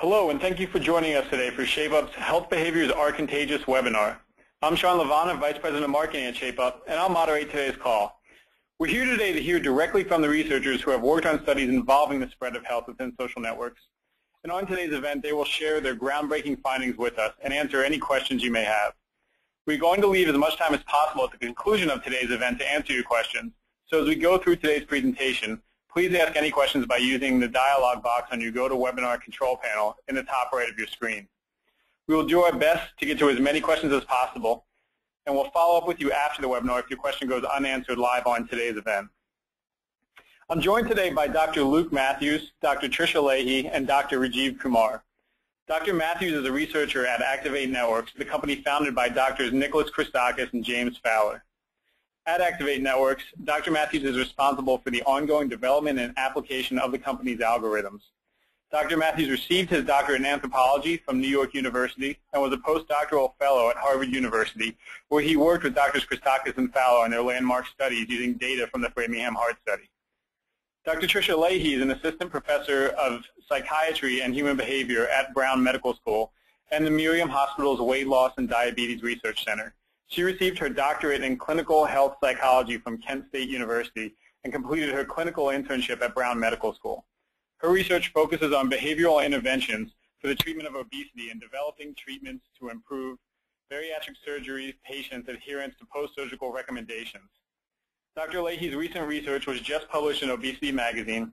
Hello, and thank you for joining us today for ShapeUp's Health Behaviors Are Contagious webinar. I'm Sean Levana, Vice President of Marketing at ShapeUp, and I'll moderate today's call. We're here today to hear directly from the researchers who have worked on studies involving the spread of health within social networks. And on today's event, they will share their groundbreaking findings with us and answer any questions you may have. We're going to leave as much time as possible at the conclusion of today's event to answer your questions. So as we go through today's presentation, Please ask any questions by using the dialog box on your GoToWebinar control panel in the top right of your screen. We will do our best to get to as many questions as possible, and we'll follow up with you after the webinar if your question goes unanswered live on today's event. I'm joined today by Dr. Luke Matthews, Dr. Tricia Leahey, and Dr. Rajiv Kumar. Dr. Matthews is a researcher at Activate Networks, the company founded by Drs. Nicholas Christakis and James Fowler. At Activate Networks, Dr. Matthews is responsible for the ongoing development and application of the company's algorithms. Dr. Matthews received his doctorate in anthropology from New York University and was a postdoctoral fellow at Harvard University, where he worked with Drs. Christakis and Fowler on their landmark studies using data from the Framingham Heart Study. Dr. Tricia Leahey is an assistant professor of psychiatry and human behavior at Brown Medical School and the Miriam Hospital's Weight Loss and Diabetes Research Center. She received her doctorate in clinical health psychology from Kent State University and completed her clinical internship at Brown Medical School. Her research focuses on behavioral interventions for the treatment of obesity and developing treatments to improve bariatric surgery patients' adherence to post-surgical recommendations. Dr. Leahey's recent research was just published in Obesity Magazine,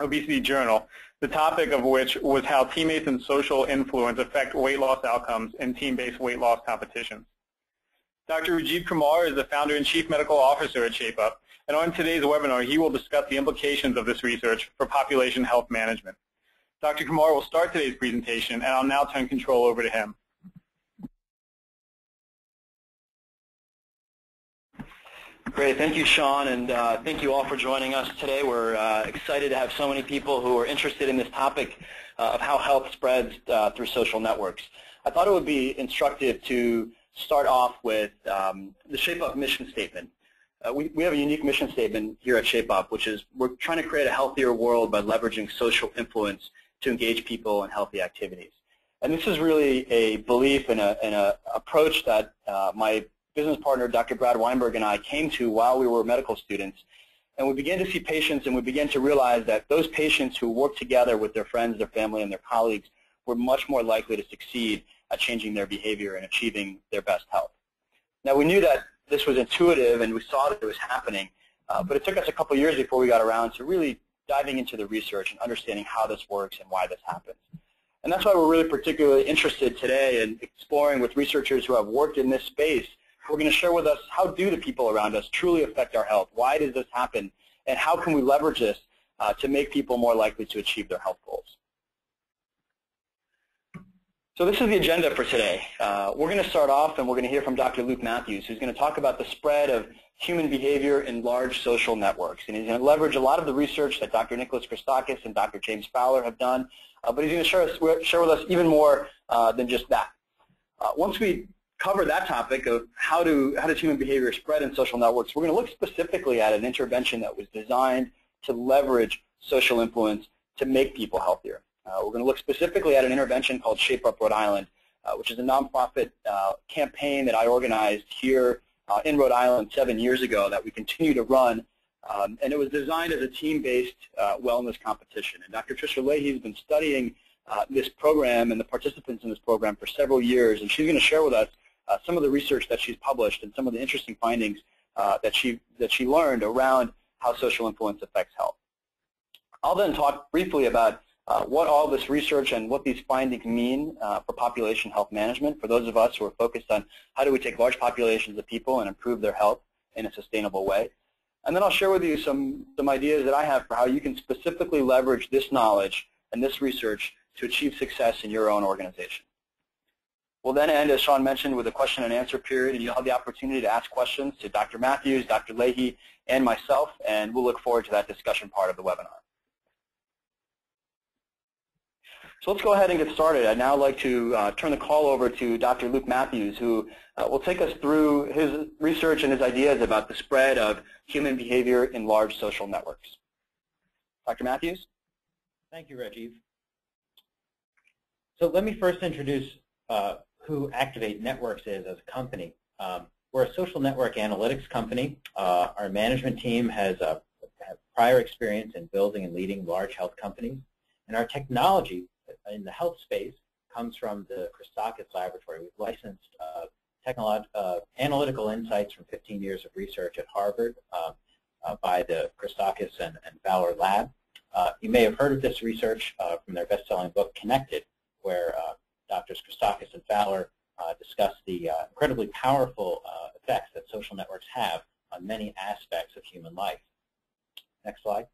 Obesity Journal, the topic of which was how teammates and social influence affect weight loss outcomes in team-based weight loss competitions. Dr. Rajiv Kumar is the founder and chief medical officer at ShapeUp, and on today's webinar, he will discuss the implications of this research for population health management. Dr. Kumar will start today's presentation, and I'll now turn control over to him. Great. Thank you, Sean, and uh, thank you all for joining us today. We're uh, excited to have so many people who are interested in this topic uh, of how health spreads uh, through social networks. I thought it would be instructive to start off with um, the ShapeUp mission statement. Uh, we, we have a unique mission statement here at ShapeUp, which is we're trying to create a healthier world by leveraging social influence to engage people in healthy activities. And this is really a belief and an approach that uh, my business partner, Dr. Brad Weinberg, and I came to while we were medical students. And we began to see patients and we began to realize that those patients who worked together with their friends, their family, and their colleagues were much more likely to succeed at changing their behavior and achieving their best health. Now we knew that this was intuitive and we saw that it was happening, uh, but it took us a couple years before we got around to really diving into the research and understanding how this works and why this happens. And that's why we're really particularly interested today in exploring with researchers who have worked in this space. We're going to share with us how do the people around us truly affect our health? Why does this happen? And how can we leverage this uh, to make people more likely to achieve their health goals? So this is the agenda for today. Uh, we're going to start off and we're going to hear from Dr. Luke Matthews, who's going to talk about the spread of human behavior in large social networks. And he's going to leverage a lot of the research that Dr. Nicholas Christakis and Dr. James Fowler have done, uh, but he's going to share, us, share, with us even more uh, than just that. Uh, once we cover that topic of how, do, how does human behavior spread in social networks, we're going to look specifically at an intervention that was designed to leverage social influence to make people healthier. Uh, we're going to look specifically at an intervention called Shape Up Rhode Island, uh, which is a nonprofit uh, campaign that I organized here in Rhode Island seven years ago that we continue to run. Um, and it was designed as a team-based wellness competition. And Dr. Tricia Leahey has been studying this program and the participants in this program for several years, and she's going to share with us uh, some of the research that she's published and some of the interesting findings uh, that she that she learned around how social influence affects health. I'll then talk briefly about uh, what all this research and what these findings mean uh, for population health management for those of us who are focused on how do we take large populations of people and improve their health in a sustainable way. And then I'll share with you some, some ideas that I have for how you can specifically leverage this knowledge and this research to achieve success in your own organization. We'll then end, as Sean mentioned, with a question and answer period, and you'll have the opportunity to ask questions to Dr. Matthews, Dr. Leahey, and myself, and we'll look forward to that discussion part of the webinar. So let's go ahead and get started. I'd now like to uh, turn the call over to Dr. Luke Matthews, who uh, will take us through his research and his ideas about the spread of human behavior in large social networks. Dr. Matthews? Thank you, Rajiv. So let me first introduce uh, who Activate Networks is as a company. Um, we're a social network analytics company. Uh, our management team has a, a prior experience in building and leading large health companies. And our technology in the health space comes from the Christakis Laboratory. We've licensed uh, uh, analytical insights from 15 years of research at Harvard uh, uh, by the Christakis and, and Fowler Lab. Uh, you may have heard of this research uh, from their best-selling book, Connected, where Drs. Christakis and Fowler discuss the incredibly powerful effects that social networks have on many aspects of human life. Next slide.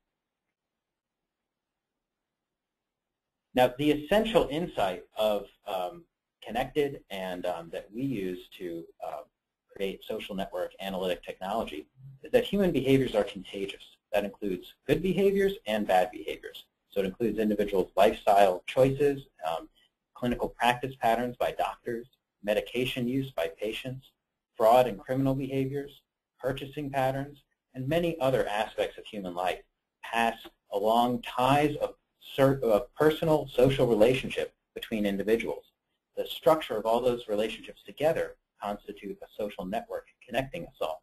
Now, the essential insight of um, Connected and um, that we use to uh, create social network analytic technology is that human behaviors are contagious. That includes good behaviors and bad behaviors. So it includes individuals' lifestyle choices, um, clinical practice patterns by doctors, medication use by patients, fraud and criminal behaviors, purchasing patterns, and many other aspects of human life pass along ties of, of personal social relationship between individuals. The structure of all those relationships together constitute a social network connecting us all.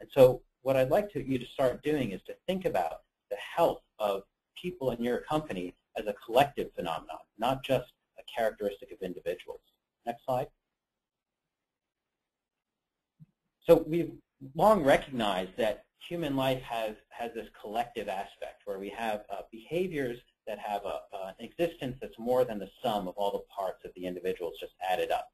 And so what I'd like to, you to start doing is to think about the health of people in your company as a collective phenomenon, not just a characteristic of individuals. Next slide. So we've long recognized that human life has, has this collective aspect where we have uh, behaviors that have an existence that's more than the sum of all the parts of the individuals just added up.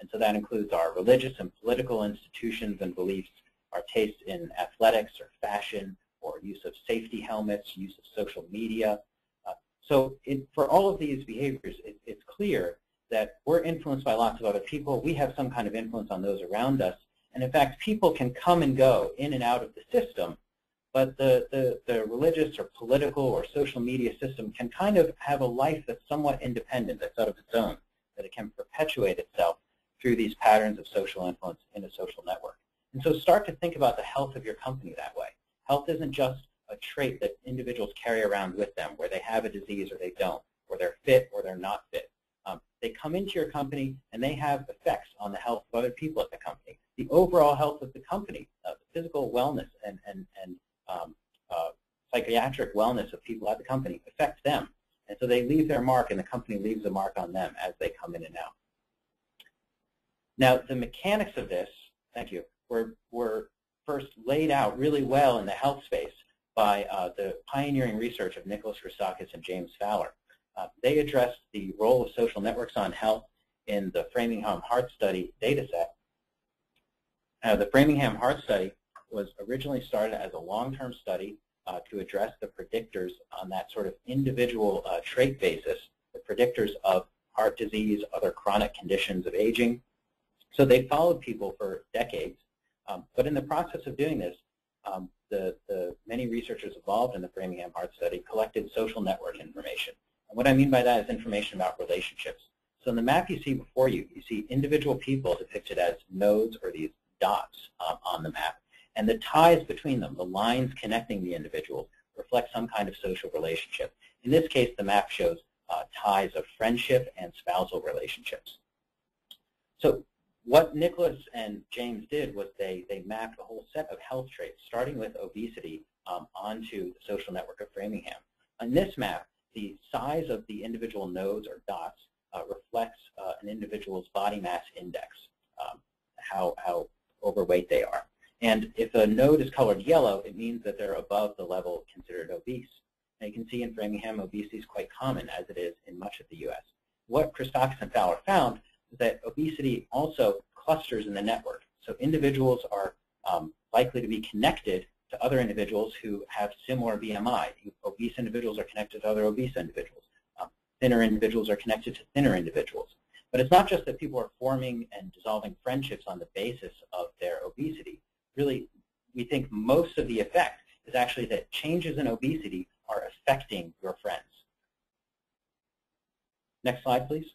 And so that includes our religious and political institutions and beliefs, our taste in athletics or fashion, or use of safety helmets, use of social media. Uh, so it, for all of these behaviors, it, it's clear that we're influenced by lots of other people. We have some kind of influence on those around us. And in fact, people can come and go in and out of the system, but the, the, the religious or political or social media system can kind of have a life that's somewhat independent, that's out of its own, that it can perpetuate itself through these patterns of social influence in a social network. And so start to think about the health of your company that way. Health isn't just a trait that individuals carry around with them where they have a disease or they don't, or they're fit or they're not fit. Um, they come into your company and they have effects on the health of other people at the company. The overall health of the company, uh, the physical wellness and, and, and um, uh, psychiatric wellness of people at the company affects them. And so they leave their mark and the company leaves a mark on them as they come in and out. Now, the mechanics of this, thank you, were, were first laid out really well in the health space by uh, the pioneering research of Nicholas Christakis and James Fowler. Uh, they addressed the role of social networks on health in the Framingham Heart Study dataset. Uh, the Framingham Heart Study was originally started as a long-term study uh, to address the predictors on that sort of individual uh, trait basis, the predictors of heart disease, other chronic conditions of aging, so they followed people for decades. Um, but in the process of doing this, um, the, the many researchers involved in the Framingham Heart Study collected social network information. And what I mean by that is information about relationships. So in the map you see before you, you see individual people depicted as nodes or these dots um, on the map. And the ties between them, the lines connecting the individuals, reflect some kind of social relationship. In this case, the map shows uh, ties of friendship and spousal relationships. So what Nicholas and James did was they, they mapped a whole set of health traits, starting with obesity, um, onto the social network of Framingham. On this map, the size of the individual nodes or dots uh, reflects uh, an individual's body mass index, um, how, how overweight they are. And if a node is colored yellow, it means that they're above the level considered obese. And you can see in Framingham, obesity is quite common, as it is in much of the U.S. What Christakis and Fowler found is that obesity also clusters in the network. So individuals are um, likely to be connected to other individuals who have similar BMI. Obese individuals are connected to other obese individuals. Um, thinner individuals are connected to thinner individuals. But it's not just that people are forming and dissolving friendships on the basis of their obesity. Really, we think most of the effect is actually that changes in obesity are affecting your friends. Next slide, please.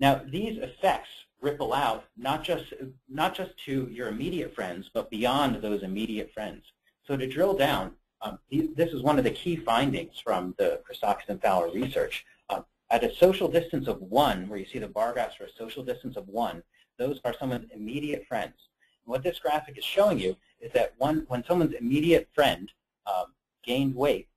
Now, these effects ripple out not just, not just to your immediate friends, but beyond those immediate friends. So to drill down, um, this is one of the key findings from the and Fowler research. Uh, At a social distance of one, where you see the bar graphs for a social distance of one, those are some someone's immediate friends. What this graphic is showing you is that one, when someone's immediate friend um, gained weight,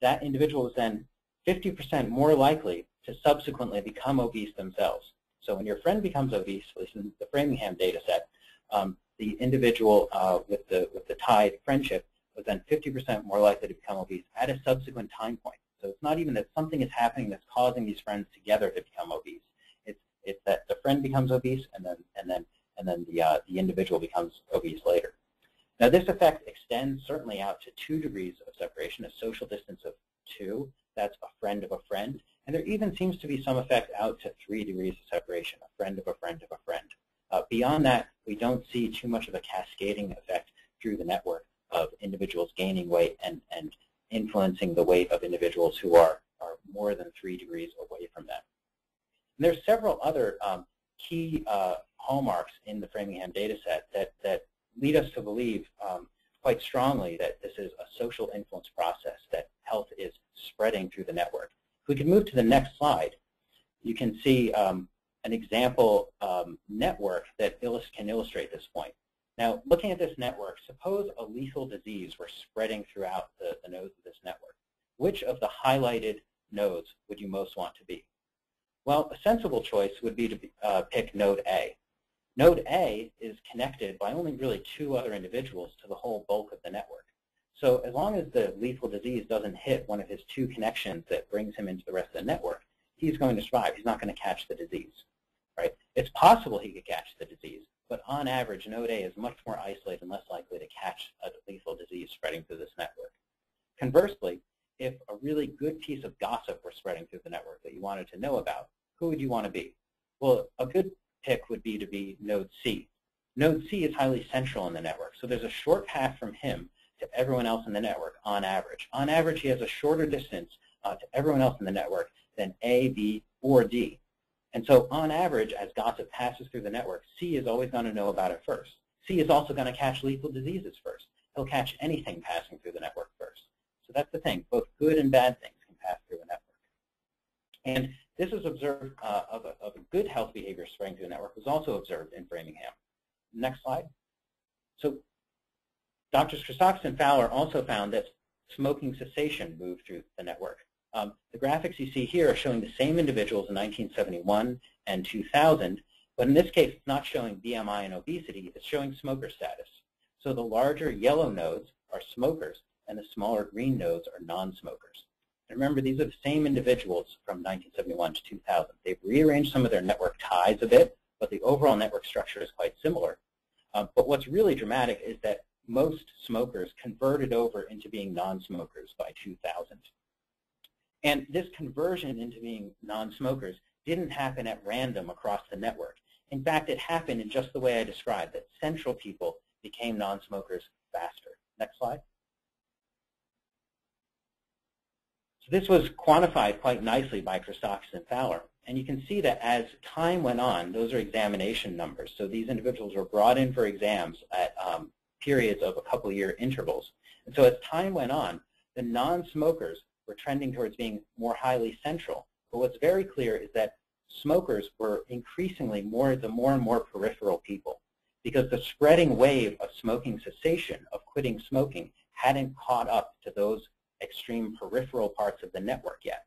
that individual is then 50% more likely to subsequently become obese themselves. So when your friend becomes obese, at least in the Framingham data set, um, the individual uh, with the with the tied friendship was then 50% more likely to become obese at a subsequent time point. So it's not even that something is happening that's causing these friends together to become obese. It's it's that the friend becomes obese and then and then and then the uh, the individual becomes obese later. Now this effect extends certainly out to two degrees of separation, a social distance of two, that's a friend of a friend, and there even seems to be some effect out to three degrees of separation, a friend of a friend of a friend. Uh, beyond that, we don't see too much of a cascading effect through the network of individuals gaining weight and, and influencing the weight of individuals who are, are more than three degrees away from them. And there's several other um, key uh, hallmarks in the Framingham data set that, that lead us to believe um, quite strongly that this is a social influence process, that health is spreading through the network. If we can move to the next slide, you can see um, an example um, network that illust can illustrate this point. Now, looking at this network, suppose a lethal disease were spreading throughout the, the nodes of this network. Which of the highlighted nodes would you most want to be? Well, a sensible choice would be to uh, pick node A. Node A is connected by only really two other individuals to the whole bulk of the network. So as long as the lethal disease doesn't hit one of his two connections that brings him into the rest of the network, he's going to survive. He's not going to catch the disease. Right? It's possible he could catch the disease, but on average, node A is much more isolated and less likely to catch a lethal disease spreading through this network. Conversely, if a really good piece of gossip were spreading through the network that you wanted to know about, who would you want to be? Well, a good pick would be to be node C. Node C is highly central in the network, so there's a short path from him to everyone else in the network on average. On average, he has a shorter distance uh, to everyone else in the network than A, B, or D. And so on average, as gossip passes through the network, C is always going to know about it first. C is also going to catch lethal diseases first. He'll catch anything passing through the network first. So that's the thing. Both good and bad things can pass through a network. And this is observed uh, of, a, of, a, good health behavior spreading through the network was also observed in Framingham. Next slide. So Drs. Christakis and Fowler also found that smoking cessation moved through the network. Um, the graphics you see here are showing the same individuals in 1971 and 2000, but in this case it's not showing BMI and obesity, it's showing smoker status. So the larger yellow nodes are smokers and the smaller green nodes are non-smokers. And remember, these are the same individuals from 1971 to 2000. They've rearranged some of their network ties a bit, but the overall network structure is quite similar. Um, but what's really dramatic is that most smokers converted over into being non-smokers by 2000. And this conversion into being non-smokers didn't happen at random across the network. In fact, it happened in just the way I described, that central people became non-smokers faster. Next slide. This was quantified quite nicely by Christakis and Fowler. And you can see that as time went on, those are examination numbers. So these individuals were brought in for exams at um, periods of a couple year intervals. And so as time went on, the non-smokers were trending towards being more highly central. But what's very clear is that smokers were increasingly more the more and more peripheral people because the spreading wave of smoking cessation, of quitting smoking, hadn't caught up to those extreme peripheral parts of the network yet.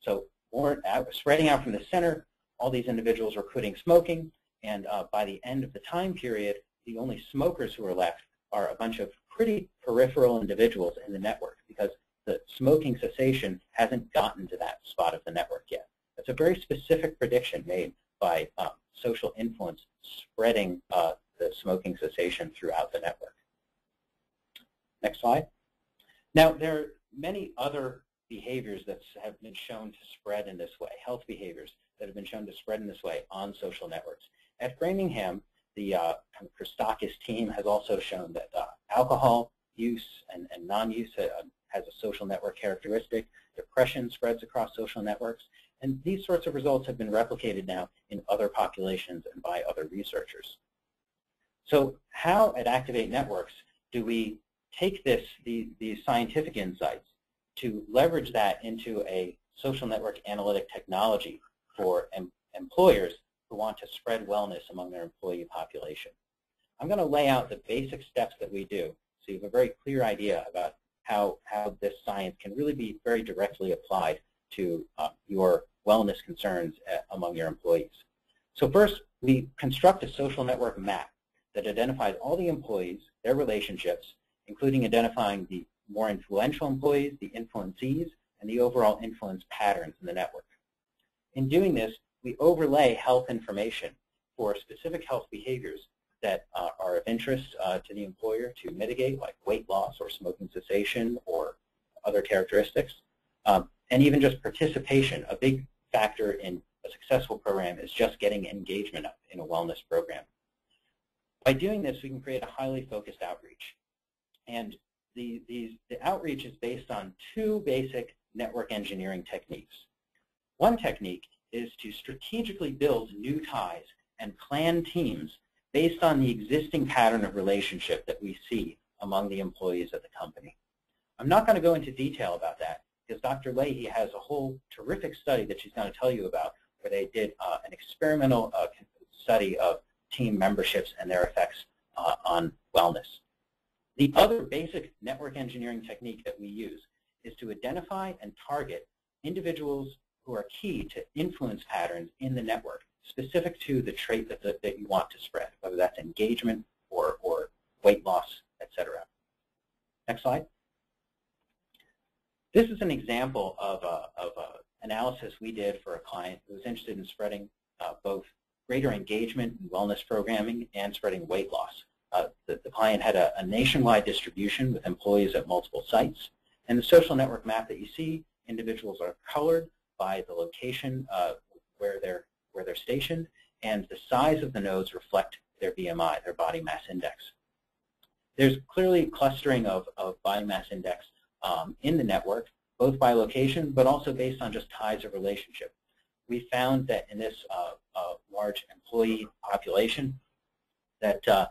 So uh, spreading out from the center, all these individuals were quitting smoking, and uh, by the end of the time period, the only smokers who are left are a bunch of pretty peripheral individuals in the network because the smoking cessation hasn't gotten to that spot of the network yet. That's a very specific prediction made by um, social influence spreading uh, the smoking cessation throughout the network. Next slide. Now, there many other behaviors that have been shown to spread in this way, health behaviors that have been shown to spread in this way on social networks. At Framingham, the uh, Christakis team has also shown that uh, alcohol use and, and non-use uh, has a social network characteristic. Depression spreads across social networks. And these sorts of results have been replicated now in other populations and by other researchers. So how at Activate Networks do we take this, the, these scientific insights to leverage that into a social network analytic technology for em employers who want to spread wellness among their employee population. I'm going to lay out the basic steps that we do so you have a very clear idea about how, how this science can really be very directly applied to uh, your wellness concerns uh, among your employees. So first, we construct a social network map that identifies all the employees, their relationships, including identifying the more influential employees, the influencees, and the overall influence patterns in the network. In doing this, we overlay health information for specific health behaviors that uh, are of interest uh, to the employer to mitigate, like weight loss or smoking cessation or other characteristics. Um, and even just participation, a big factor in a successful program is just getting engagement up in a wellness program. By doing this, we can create a highly focused outreach. And the, the, the outreach is based on two basic network engineering techniques. One technique is to strategically build new ties and plan teams based on the existing pattern of relationship that we see among the employees of the company. I'm not going to go into detail about that because Dr. Leahey has a whole terrific study that she's going to tell you about where they did uh, an experimental uh, study of team memberships and their effects uh, on wellness. The other basic network engineering technique that we use is to identify and target individuals who are key to influence patterns in the network specific to the trait that, the, that you want to spread, whether that's engagement or, or weight loss, etc. Next slide. This is an example of, a, of a analysis we did for a client who was interested in spreading uh, both greater engagement in wellness programming and spreading weight loss. Uh, the, the, client had a, a, nationwide distribution with employees at multiple sites. And the social network map that you see, individuals are colored by the location uh, where they're where they're stationed, and the size of the nodes reflect their BMI, their body mass index. There's clearly clustering of, of body mass index um, in the network, both by location, but also based on just ties of relationship. We found that in this uh, uh, large employee population, that uh,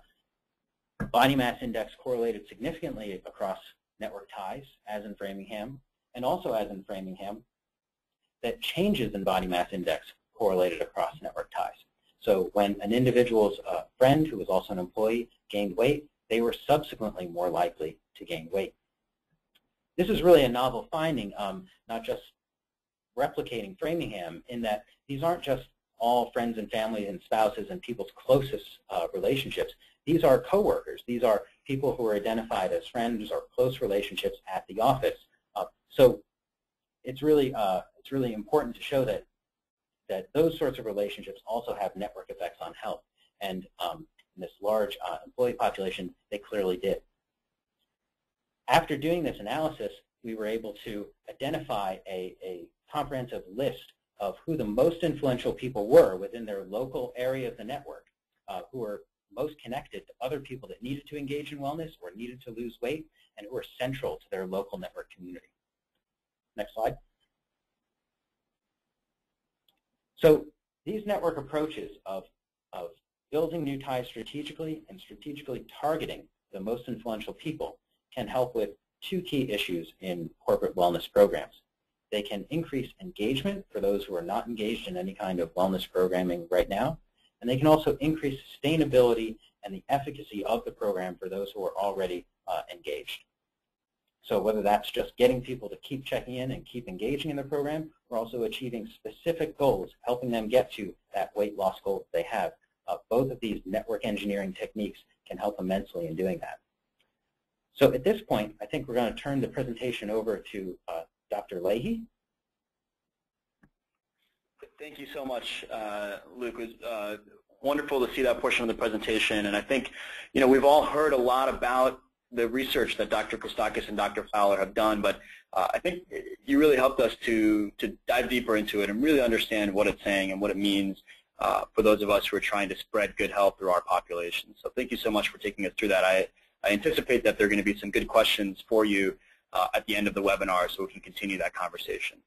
body mass index correlated significantly across network ties, as in Framingham, and also as in Framingham, that changes in body mass index correlated across network ties. So when an individual's uh, friend, who was also an employee, gained weight, they were subsequently more likely to gain weight. This is really a novel finding, um, not just replicating Framingham, in that these aren't just all friends and family and spouses and people's closest uh, relationships. These are coworkers. These are people who are identified as friends or close relationships at the office. Uh, so it's really uh, it's really important to show that that those sorts of relationships also have network effects on health. And um, in this large uh, employee population, they clearly did. After doing this analysis, we were able to identify a, a comprehensive list of who the most influential people were within their local area of the network, uh, who were most connected to other people that needed to engage in wellness or needed to lose weight, and who were central to their local network community. Next slide. So these network approaches of, of building new ties strategically and strategically targeting the most influential people can help with two key issues in corporate wellness programs. They can increase engagement for those who are not engaged in any kind of wellness programming right now, and they can also increase sustainability and the efficacy of the program for those who are already uh, engaged. So whether that's just getting people to keep checking in and keep engaging in the program, or also achieving specific goals, helping them get to that weight loss goal they have. Uh, both of these network engineering techniques can help immensely in doing that. So at this point, I think we're going to turn the presentation over to uh, Dr. Leahey. Thank you so much, uh, Luke. It was uh, wonderful to see that portion of the presentation. And I think, you know, we've all heard a lot about the research that Dr. Christakis and Dr. Fowler have done, but uh, I think you really helped us to, to dive deeper into it and really understand what it's saying and what it means uh, for those of us who are trying to spread good health through our population. So thank you so much for taking us through that. I, I anticipate that there are going to be some good questions for you uh, at the end of the webinar so we can continue that conversation.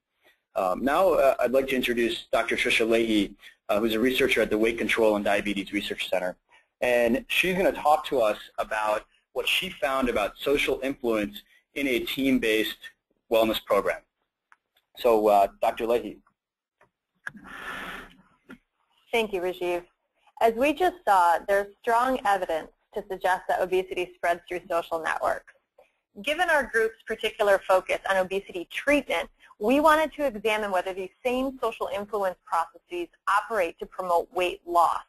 Um, now uh, I'd like to introduce Dr. Tricia Leahey, uh, who's a researcher at the Weight Control and Diabetes Research Center. And she's going to talk to us about what she found about social influence in a team-based wellness program. So uh, Dr. Leahey. Thank you, Rajiv. As we just saw, there's strong evidence to suggest that obesity spreads through social networks. Given our group's particular focus on obesity treatment, we wanted to examine whether these same social influence processes operate to promote weight loss.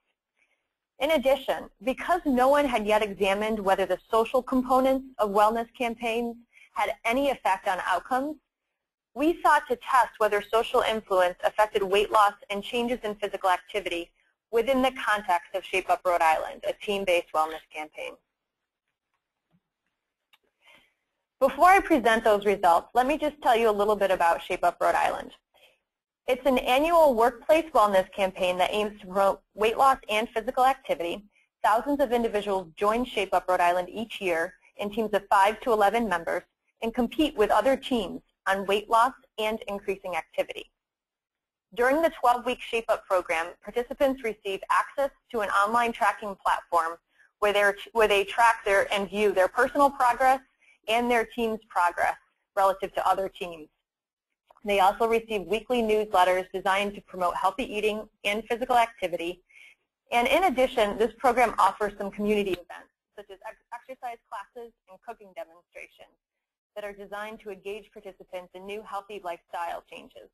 In addition, because no one had yet examined whether the social components of wellness campaigns had any effect on outcomes, we sought to test whether social influence affected weight loss and changes in physical activity within the context of Shape Up Rhode Island, a team-based wellness campaign. Before I present those results, let me just tell you a little bit about Shape Up Rhode Island. It's an annual workplace wellness campaign that aims to promote weight loss and physical activity. Thousands of individuals join Shape Up Rhode Island each year in teams of 5 to 11 members and compete with other teams on weight loss and increasing activity. During the 12-week Shape Up program, participants receive access to an online tracking platform where, where they track their and view their personal progress and their team's progress relative to other teams. They also receive weekly newsletters designed to promote healthy eating and physical activity. And in addition, this program offers some community events, such as exercise classes and cooking demonstrations that are designed to engage participants in new healthy lifestyle changes.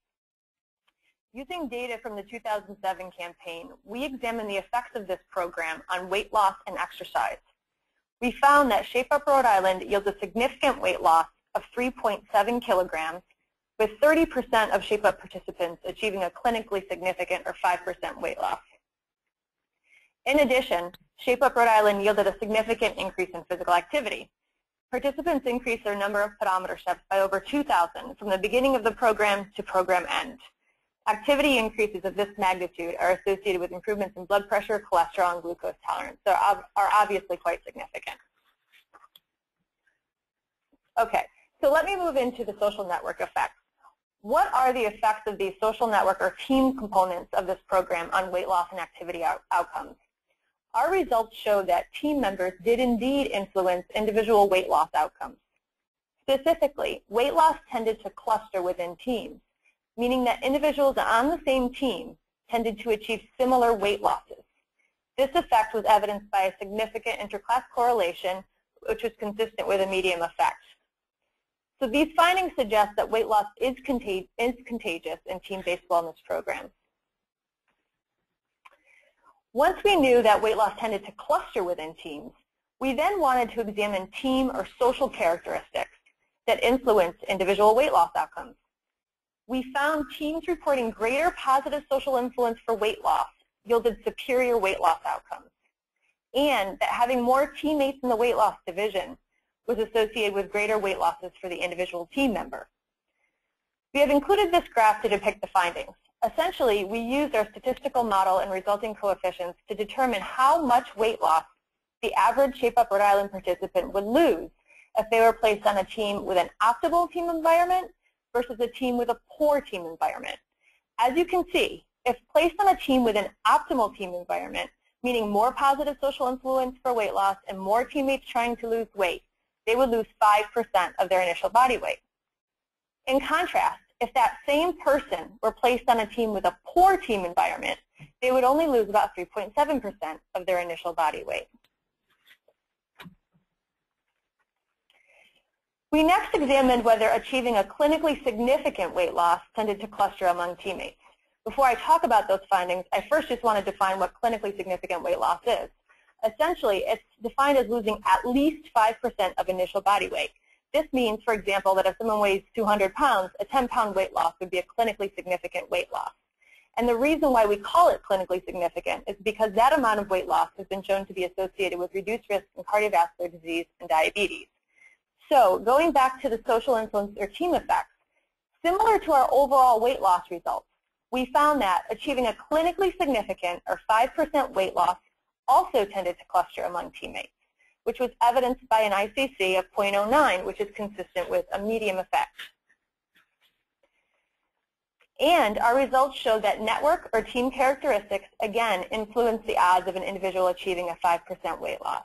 Using data from the 2007 campaign, we examined the effects of this program on weight loss and exercise. We found that Shape Up Rhode Island yields a significant weight loss of 3.7 kilograms with 30% of Shape Up participants achieving a clinically significant or 5% weight loss. In addition, Shape Up Rhode Island yielded a significant increase in physical activity. Participants increased their number of pedometer steps by over 2,000 from the beginning of the program to program end. Activity increases of this magnitude are associated with improvements in blood pressure, cholesterol, and glucose tolerance, so are obviously quite significant. Okay, so let me move into the social network effects. What are the effects of these social network or team components of this program on weight loss and activity out outcomes? Our results show that team members did indeed influence individual weight loss outcomes. Specifically, weight loss tended to cluster within teams, meaning that individuals on the same team tended to achieve similar weight losses. This effect was evidenced by a significant interclass correlation, which was consistent with a medium effect. So these findings suggest that weight loss is, contag is contagious in team-based wellness programs. Once we knew that weight loss tended to cluster within teams, we then wanted to examine team or social characteristics that influence individual weight loss outcomes. We found teams reporting greater positive social influence for weight loss yielded superior weight loss outcomes, and that having more teammates in the weight loss division was associated with greater weight losses for the individual team member. We have included this graph to depict the findings. Essentially, we used our statistical model and resulting coefficients to determine how much weight loss the average Shape Up Rhode Island participant would lose if they were placed on a team with an optimal team environment versus a team with a poor team environment. As you can see, if placed on a team with an optimal team environment, meaning more positive social influence for weight loss and more teammates trying to lose weight, they would lose 5% of their initial body weight. In contrast, if that same person were placed on a team with a poor team environment, they would only lose about 3.7% of their initial body weight. We next examined whether achieving a clinically significant weight loss tended to cluster among teammates. Before I talk about those findings, I first just want to define what clinically significant weight loss is. Essentially, it's defined as losing at least 5% of initial body weight. This means, for example, that if someone weighs 200 pounds, a 10-pound weight loss would be a clinically significant weight loss. And the reason why we call it clinically significant is because that amount of weight loss has been shown to be associated with reduced risk in cardiovascular disease and diabetes. So going back to the social influence or team effects, similar to our overall weight loss results, we found that achieving a clinically significant or 5% weight loss also tended to cluster among teammates, which was evidenced by an ICC of 0.09, which is consistent with a medium effect. And our results show that network or team characteristics, again, influence the odds of an individual achieving a 5% weight loss.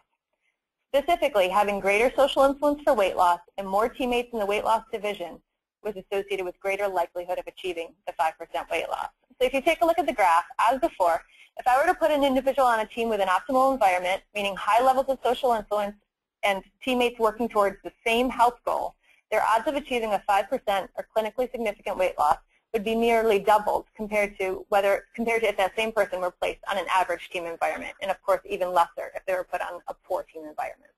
Specifically, having greater social influence for weight loss and more teammates in the weight loss division was associated with greater likelihood of achieving the 5% weight loss. So if you take a look at the graph, as before, if I were to put an individual on a team with an optimal environment, meaning high levels of social influence and teammates working towards the same health goal, their odds of achieving a 5% or clinically significant weight loss would be nearly doubled compared to whether compared to if that same person were placed on an average team environment, and of course even lesser if they were put on a poor team environment.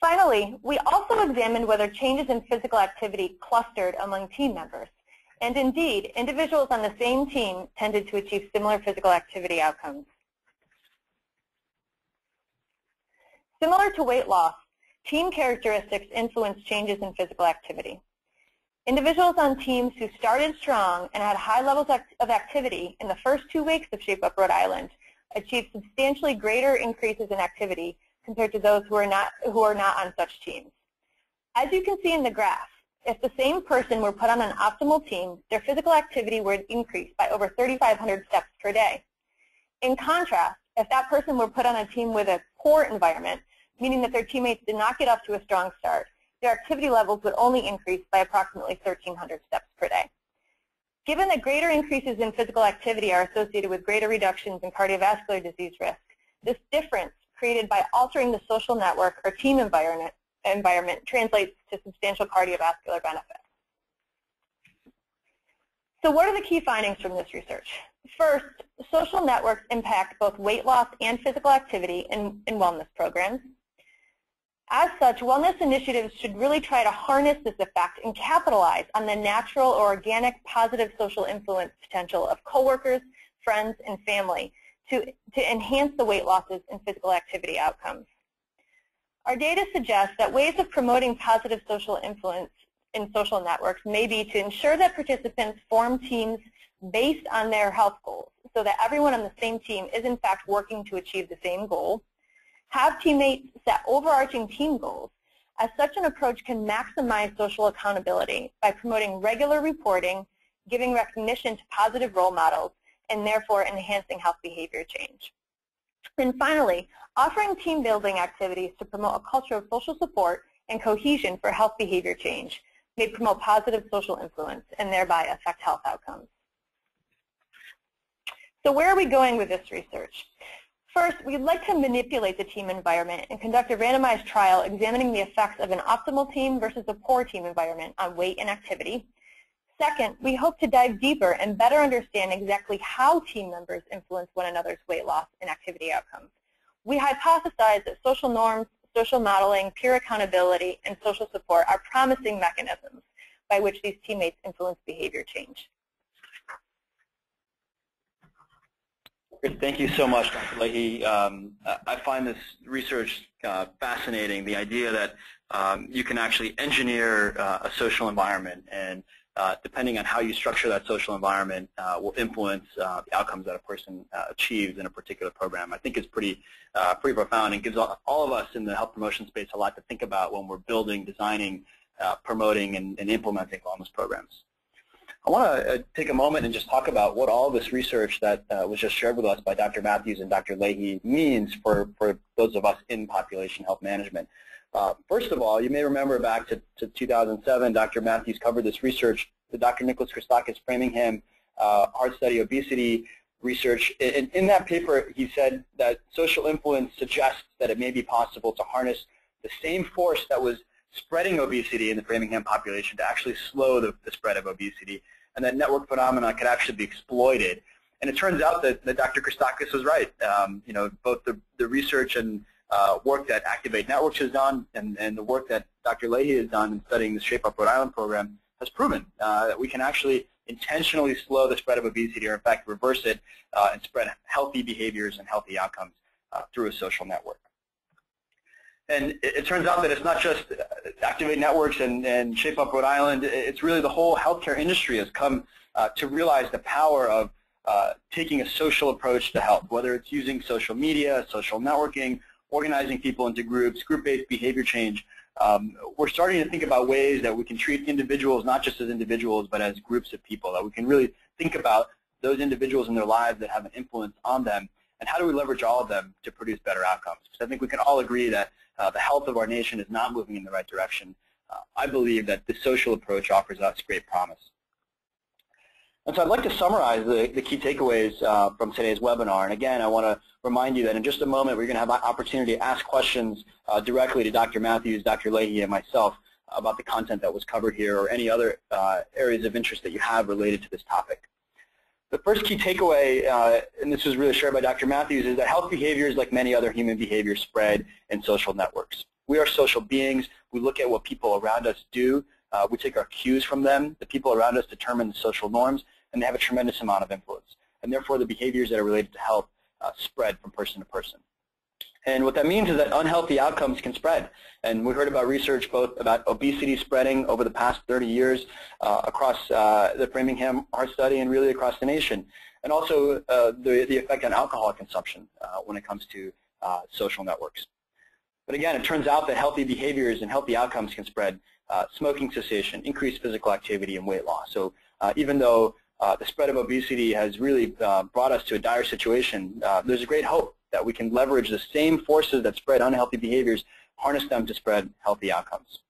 Finally, we also examined whether changes in physical activity clustered among team members. And indeed, individuals on the same team tended to achieve similar physical activity outcomes. Similar to weight loss, team characteristics influence changes in physical activity. Individuals on teams who started strong and had high levels of activity in the first two weeks of Shape Up Rhode Island achieved substantially greater increases in activity compared to those who are not, who are not on such teams. As you can see in the graph, if the same person were put on an optimal team, their physical activity would increase by over 3,500 steps per day. In contrast, if that person were put on a team with a poor environment, meaning that their teammates did not get off to a strong start, their activity levels would only increase by approximately 1,300 steps per day. Given that greater increases in physical activity are associated with greater reductions in cardiovascular disease risk, this difference created by altering the social network or team environment, environment translates to substantial cardiovascular benefits. So what are the key findings from this research? First, social networks impact both weight loss and physical activity in, in wellness programs. As such, wellness initiatives should really try to harness this effect and capitalize on the natural or organic positive social influence potential of coworkers, friends, and family to, to enhance the weight losses and physical activity outcomes. Our data suggests that ways of promoting positive social influence in social networks may be to ensure that participants form teams based on their health goals so that everyone on the same team is in fact working to achieve the same goal have teammates set overarching team goals, as such an approach can maximize social accountability by promoting regular reporting, giving recognition to positive role models, and therefore enhancing health behavior change. And finally, offering team building activities to promote a culture of social support and cohesion for health behavior change may promote positive social influence and thereby affect health outcomes. So where are we going with this research? First, we'd like to manipulate the team environment and conduct a randomized trial examining the effects of an optimal team versus a poor team environment on weight and activity. Second, we hope to dive deeper and better understand exactly how team members influence one another's weight loss and activity outcomes. We hypothesize that social norms, social modeling, peer accountability, and social support are promising mechanisms by which these teammates influence behavior change. Thank you so much, Dr. Leahey. Um, I find this research uh, fascinating, the idea that um, you can actually engineer uh, a social environment and uh, depending on how you structure that social environment uh, will influence uh, the outcomes that a person uh, achieves in a particular program. I think is pretty, pretty profound and gives all, of us in the health promotion space a lot to think about when we're building, designing, promoting, and, and implementing wellness programs. I want to uh, take a moment and just talk about what all this research that uh, was just shared with us by Dr. Matthews and Dr. Leahey means for, for those of us in population health management. Uh, first of all, you may remember back to, to 2007, Dr. Matthews covered this research, the Dr. Nicholas Christakis Framingham uh, Heart Study Obesity research. In, in that paper, he said that social influence suggests that it may be possible to harness the same force that was spreading obesity in the Framingham population to actually slow the, the spread of obesity, and that network phenomena could actually be exploited. And it turns out that, that Dr. Christakis was right. Um, you know, both the, the research and uh, work that Activate Networks has done and, and the work that Dr. Leahey has done in studying the Shape Up Rhode Island program has proven uh, that we can actually intentionally slow the spread of obesity or in fact reverse it uh, and spread healthy behaviors and healthy outcomes uh, through a social network. And it, it, turns out that it's not just Activate Networks and, and Shape Up Rhode Island. It's really the whole healthcare industry has come uh, to realize the power of uh, taking a social approach to health, whether it's using social media, social networking, organizing people into groups, group-based behavior change. Um, we're starting to think about ways that we can treat individuals not just as individuals but as groups of people, that we can really think about those individuals in their lives that have an influence on them and how do we leverage all of them to produce better outcomes? Because I think we can all agree that the health of our nation is not moving in the right direction. uh, I believe that the social approach offers us great promise. And so I'd like to summarize the, the key takeaways uh, from today's webinar. And again, I want to remind you that in just a moment, we're going to have an opportunity to ask questions uh, directly to Dr. Matthews, Dr. Leahey, and myself about the content that was covered here or any other uh, areas of interest that you have related to this topic. The first key takeaway, uh, and this was really shared by Dr. Matthews, is that health behaviors, like many other human behaviors, spread in social networks. We are social beings. We look at what people around us do. Uh, we take our cues from them. The people around us determine the social norms, and they have a tremendous amount of influence. And therefore, the behaviors that are related to health uh, spread from person to person. And what that means is that unhealthy outcomes can spread. And we heard about research both about obesity spreading over the past 30 years uh, across uh, the Framingham Heart Study and really across the nation. And also uh, the, the effect on alcohol consumption uh, when it comes to uh, social networks. But again, it turns out that healthy behaviors and healthy outcomes can spread uh, smoking cessation, increased physical activity, and weight loss. So even though the spread of obesity has really brought us to a dire situation, there's a great hope that we can leverage the same forces that spread unhealthy behaviors, harness them to spread healthy outcomes.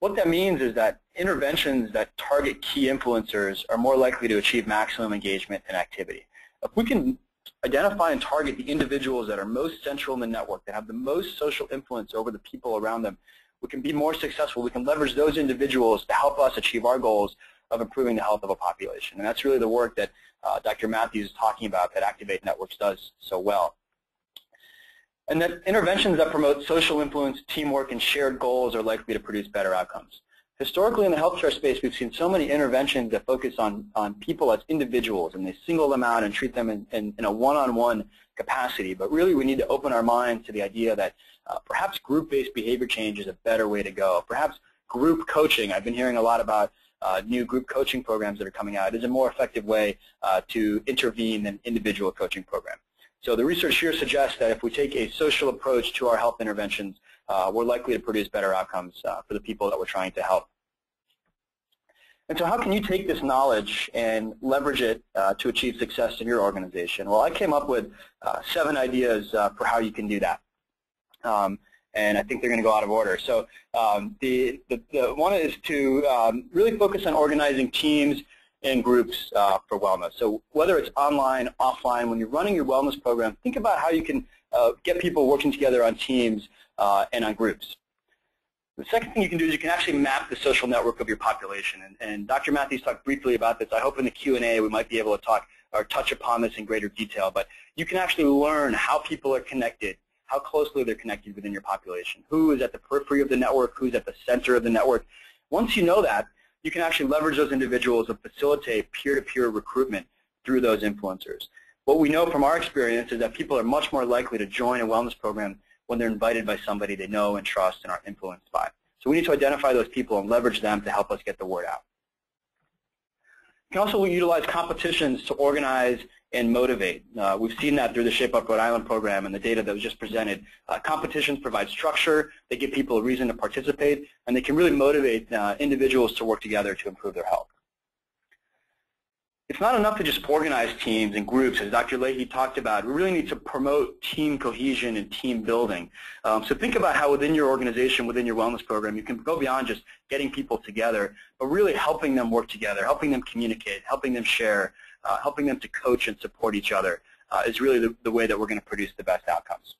What that means is that interventions that target key influencers are more likely to achieve maximum engagement and activity. If we can identify and target the individuals that are most central in the network, that have the most social influence over the people around them, we can be more successful. We can leverage those individuals to help us achieve our goals of improving the health of a population. And that's really the work that uh, Dr. Matthews is talking about that Activate Networks does so well. And that interventions that promote social influence, teamwork, and shared goals are likely to produce better outcomes. Historically in the healthcare space, we've seen so many interventions that focus on, on people as individuals, and they single them out and treat them in, in, in a one-on-one -on -one capacity. But really, we need to open our minds to the idea that uh, perhaps group-based behavior change is a better way to go. Perhaps group coaching, I've been hearing a lot about uh, new group coaching programs that are coming out, is a more effective way uh, to intervene than individual coaching program. So the research here suggests that if we take a social approach to our health interventions, uh, we're likely to produce better outcomes uh, for the people that we're trying to help. And so how can you take this knowledge and leverage it uh, to achieve success in your organization? Well, I came up with uh, seven ideas for how you can do that. Um, and I think they're going to go out of order. So um, the, the, the, one is to um, really focus on organizing teams and groups uh, for wellness. So whether it's online, offline, when you're running your wellness program, think about how you can uh, get people working together on teams uh, and on groups. The second thing you can do is you can actually map the social network of your population. And, and Dr. Matthews talked briefly about this. I hope in the Q&A we might be able to talk or touch upon this in greater detail. But you can actually learn how people are connected, how closely they're connected within your population, who is at the periphery of the network, who's at the center of the network. Once you know that, you can actually leverage those individuals and facilitate peer-to-peer -peer recruitment through those influencers. What we know from our experience is that people are much more likely to join a wellness program when they're invited by somebody they know and trust and are influenced by. So we need to identify those people and leverage them to help us get the word out. You can also utilize competitions to organize and motivate. Uh, we've seen that through the Shape Up Rhode Island program and the data that was just presented. Uh, competitions provide structure, they give people a reason to participate, and they can really motivate uh, individuals to work together to improve their health. It's not enough to just organize teams and groups, as Dr. Leahey talked about. We really need to promote team cohesion and team building. Um, so think about how within your organization, within your wellness program, you can go beyond just getting people together, but really helping them work together, helping them communicate, helping them share, uh, helping them to coach and support each other uh, is really the, the way that we're going to produce the best outcomes.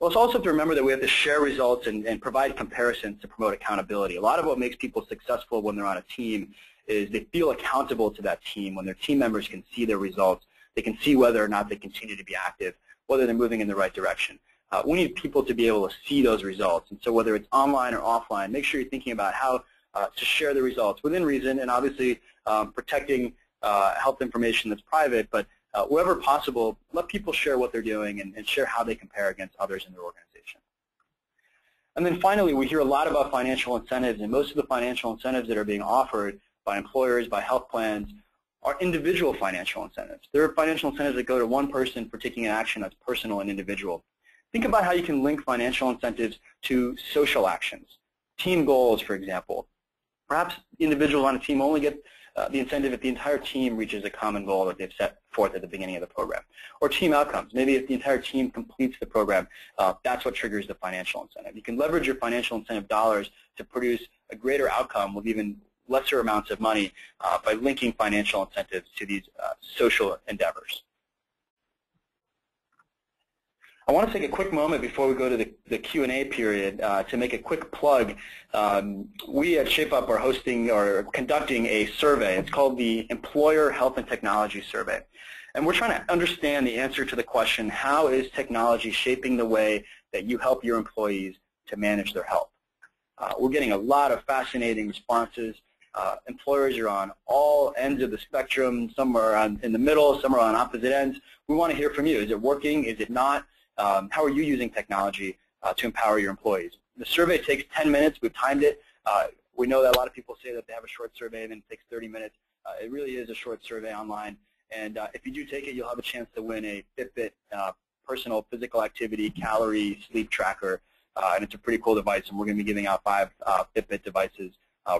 Well, it's also to remember that we have to share results and, and provide comparisons to promote accountability. A lot of what makes people successful when they're on a team is they feel accountable to that team when their team members can see their results. They can see whether or not they continue to be active, whether they're moving in the right direction. Uh, we need people to be able to see those results. And so whether it's online or offline, make sure you're thinking about how uh, to share the results within reason and obviously um, protecting uh, health information that's private, but uh, wherever possible, let people share what they're doing and, and share how they compare against others in their organization. And then finally, we hear a lot about financial incentives, and most of the financial incentives that are being offered by employers, by health plans, are individual financial incentives. There are financial incentives that go to one person for taking an action that's personal and individual. Think about how you can link financial incentives to social actions. Team goals, for example. Perhaps individuals on a team only get uh, the incentive if the entire team reaches a common goal that they've set forth at the beginning of the program. Or team outcomes. Maybe if the entire team completes the program, uh, that's what triggers the financial incentive. You can leverage your financial incentive dollars to produce a greater outcome with even lesser amounts of money uh, by linking financial incentives to these uh, social endeavors. I want to take a quick moment before we go to the, the Q&A period uh, to make a quick plug. Um, we at ShapeUp are hosting or conducting a survey. It's called the Employer Health and Technology Survey. And we're trying to understand the answer to the question, how is technology shaping the way that you help your employees to manage their health? Uh, we're getting a lot of fascinating responses. Uh, employers are on all ends of the spectrum. Some are on, in the middle, some are on opposite ends. We want to hear from you. Is it working? Is it not? Um, how are you using technology uh, to empower your employees? The survey takes 10 minutes. We've timed it. Uh, we know that a lot of people say that they have a short survey and then it takes 30 minutes. Uh, it really is a short survey online. And uh, if you do take it, you'll have a chance to win a Fitbit uh, personal physical activity, calorie, sleep tracker. Uh, and it's a pretty cool device. And we're going to be giving out five Fitbit devices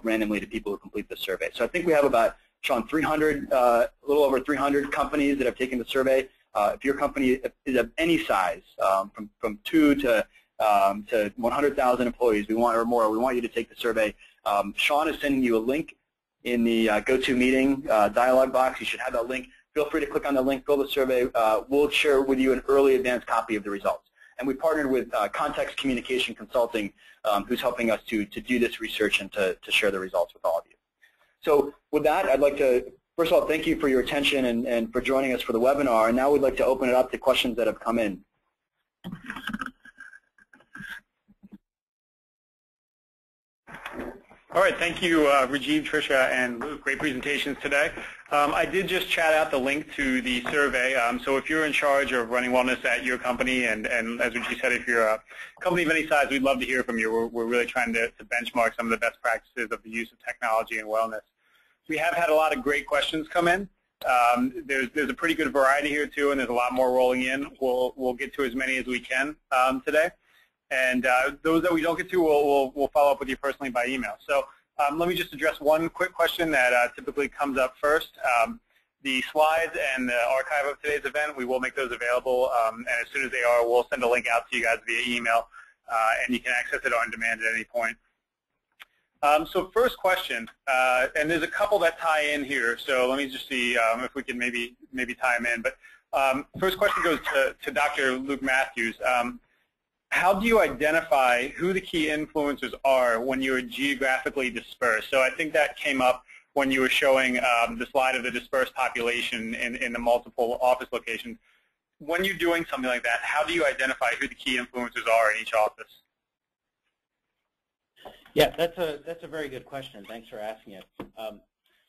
randomly to people who complete the survey. So I think we have about, Sean, 300, a little over 300 companies that have taken the survey. Uh, if your company is of any size, um, from, from two to, um, to 100,000 employees, we want or more, we want you to take the survey. Um, Sean is sending you a link in the uh, GoToMeeting uh, dialog box. You should have that link. Feel free to click on the link, fill the survey. Uh, we'll share with you an early advanced copy of the results. And we partnered with uh, Context Communication Consulting, um, who's helping us to, to do this research and to, to share the results with all of you. So with that, I'd like to First of all, thank you for your attention and, and for joining us for the webinar. And now we'd like to open it up to questions that have come in. All right, thank you, uh, Rajiv, Tricia, and Luke. Great presentations today. Um, I did just chat out the link to the survey. Um, so if you're in charge of running wellness at your company, and, and as Rajiv said, if you're a company of any size, we'd love to hear from you. We're, we're really trying to, to benchmark some of the best practices of the use of technology and wellness. We have had a lot of great questions come in. Um, there's, there's a pretty good variety here too, and there's a lot more rolling in. We'll, we'll get to as many as we can um, today. And uh, those that we don't get to, we'll, we'll, we'll, follow up with you personally by email. So um, let me just address one quick question that uh, typically comes up first. Um, the slides and the archive of today's event, we will make those available. Um, and as soon as they are, we'll send a link out to you guys via email. Uh, and you can access it on demand at any point. Um, so first question, uh, and there's a couple that tie in here. So let me just see um, if we can maybe maybe tie them in. But um, first question goes to, to Dr. Luke Matthews. Um, how do you identify who the key influencers are when you're geographically dispersed? So I think that came up when you were showing um, the slide of the dispersed population in, in the multiple office locations. When you're doing something like that, how do you identify who the key influencers are in each office? Yeah, that's a that's a very good question. Thanks for asking it. Um,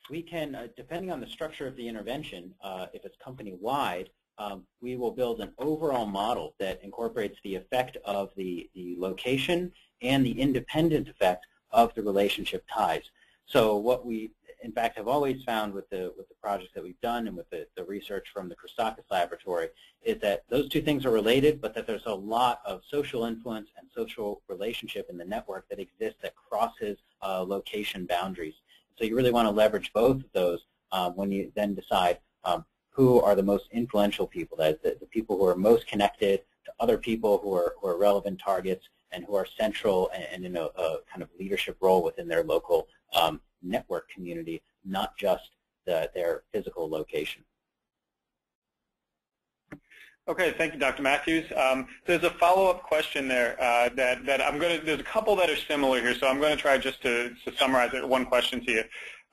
we can, uh, depending on the structure of the intervention, uh, if it's company-wide, um, we will build an overall model that incorporates the effect of the, the location and the independent effect of the relationship ties. So what we in fact, have always found with the with the projects that we've done and with the, the research from the Christakis Laboratory is that those two things are related, but that there's a lot of social influence and social relationship in the network that exists that crosses uh, location boundaries. So you really want to leverage both of those um, when you then decide um, who are the most influential people, that is the, the people who are most connected to other people who are, who are relevant targets and who are central and, and in a, a, kind of leadership role within their local um, network community, not just the, their physical location. Okay, thank you, Dr. Matthews. Um, there's a follow-up question there uh, that, that I'm going to, there's a couple that are similar here, so I'm going to try just to, to summarize it, one question to you.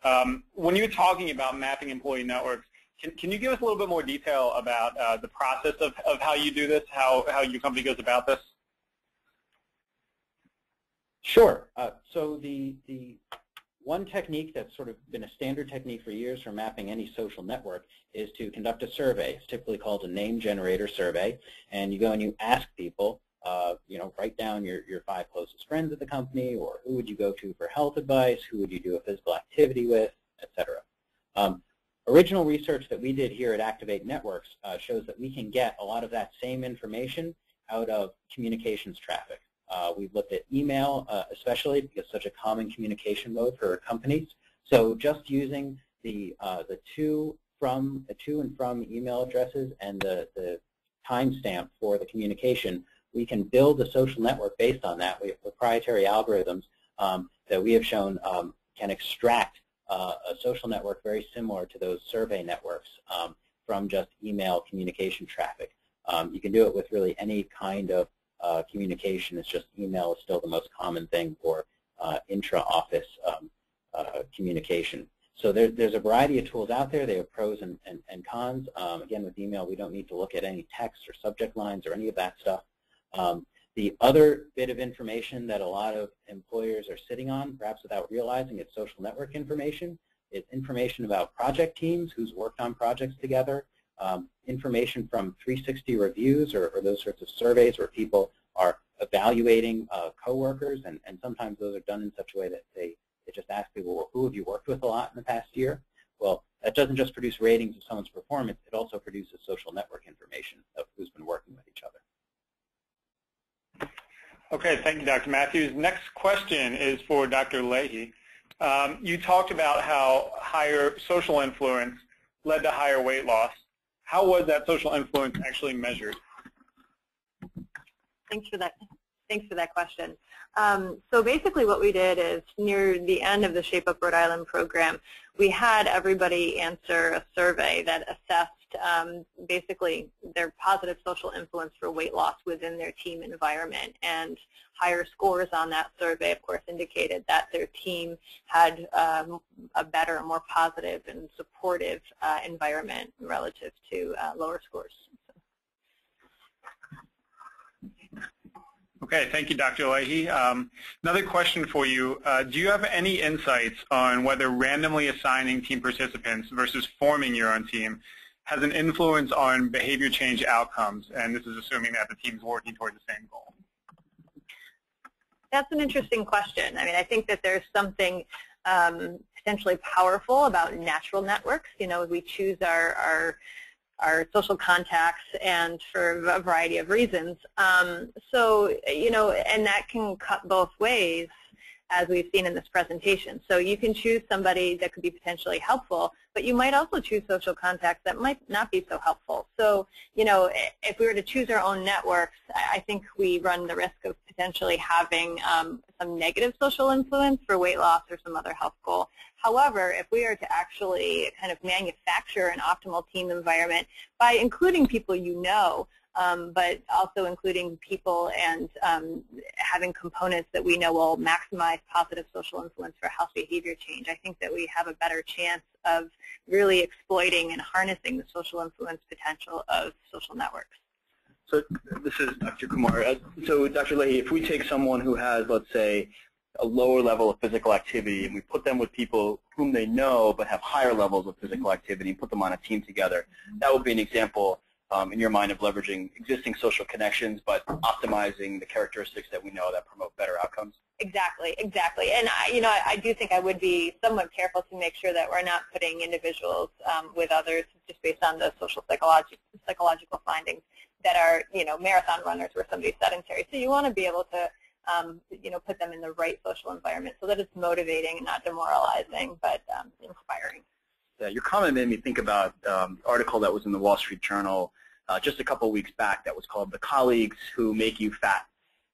Um, when you're talking about mapping employee networks, can, can you give us a little bit more detail about uh, the process of, of how you do this, how, how your company goes about this? Sure. Uh, so the, the one technique that's sort of been a standard technique for years for mapping any social network is to conduct a survey. It's typically called a name generator survey. And you go and you ask people, uh, you know, write down your, your five closest friends at the company, or who would you go to for health advice, who would you do a physical activity with, etc. Um, original research that we did here at Activate Networks uh, shows that we can get a lot of that same information out of communications traffic. Uh, we've looked at email, uh, especially because such a common communication mode for companies. So just using the uh, the two from to and from email addresses and the the timestamp for the communication, we can build a social network based on that. We have proprietary algorithms um, that we have shown um, can extract uh, a social network very similar to those survey networks um, from just email communication traffic. Um, you can do it with really any kind of uh, communication. It's just email is still the most common thing for uh, intra-office um, uh, communication. So there, there's a variety of tools out there. They have pros and, and, and cons. Um, again, with email, we don't need to look at any text or subject lines or any of that stuff. Um, the other bit of information that a lot of employers are sitting on, perhaps without realizing it's social network information, is information about project teams, who's worked on projects together, um, information from 360 reviews or, or, those sorts of surveys where people are evaluating uh, coworkers, and, and sometimes those are done in such a way that they, they just ask people, well, who have you worked with a lot in the past year? Well, that doesn't just produce ratings of someone's performance, it also produces social network information of who's been working with each other. Okay, thank you, Dr. Matthews. Next question is for Dr. Leahey. Um, you talked about how higher social influence led to higher weight loss. How was that social influence actually measured? Thanks for that. Thanks for that question. Um, so basically what we did is near the end of the Shape Up Rhode Island program, we had everybody answer a survey that assessed um, basically their positive social influence for weight loss within their team environment. And higher scores on that survey, of course, indicated that their team had um, a better, more positive and supportive uh, environment relative to uh, lower scores. Okay, thank you, Dr. Leahey. Um, another question for you. Uh, do you have any insights on whether randomly assigning team participants versus forming your own team has an influence on behavior change outcomes, and this is assuming that the team is working toward the same goal? That's an interesting question. I mean, I think that there's something um, potentially powerful about natural networks. You know, we choose our, our our social contacts and for a variety of reasons. Um, so, you know, and that can cut both ways as we've seen in this presentation. So you can choose somebody that could be potentially helpful, but you might also choose social contacts that might not be so helpful. So, you know, if we were to choose our own networks, I think we run the risk of potentially having um, some negative social influence for weight loss or some other health goal. However, if we are to actually kind of manufacture an optimal team environment by including people you know, um, but also including people and um, having components that we know will maximize positive social influence for health behavior change. I think that we have a better chance of really exploiting and harnessing the social influence potential of social networks. So this is Dr. Kumar. Uh, so Dr. Leahey, if we take someone who has, let's say, a lower level of physical activity and we put them with people whom they know but have higher levels of physical activity and put them on a team together, that would be an example um, in your mind of leveraging existing social connections but optimizing the characteristics that we know that promote better outcomes? Exactly, exactly. And I, you know, I, I do think I would be somewhat careful to make sure that we're not putting individuals um, with others just based on the social psychological psychological findings that are, you know, marathon runners where somebody's sedentary. So you want to be able to, um, you know, put them in the right social environment so that it's motivating and not demoralizing, but um, inspiring. Yeah, your comment made me think about um, the article that was in the Wall Street Journal uh, just a couple weeks back that was called The Colleagues Who Make You Fat.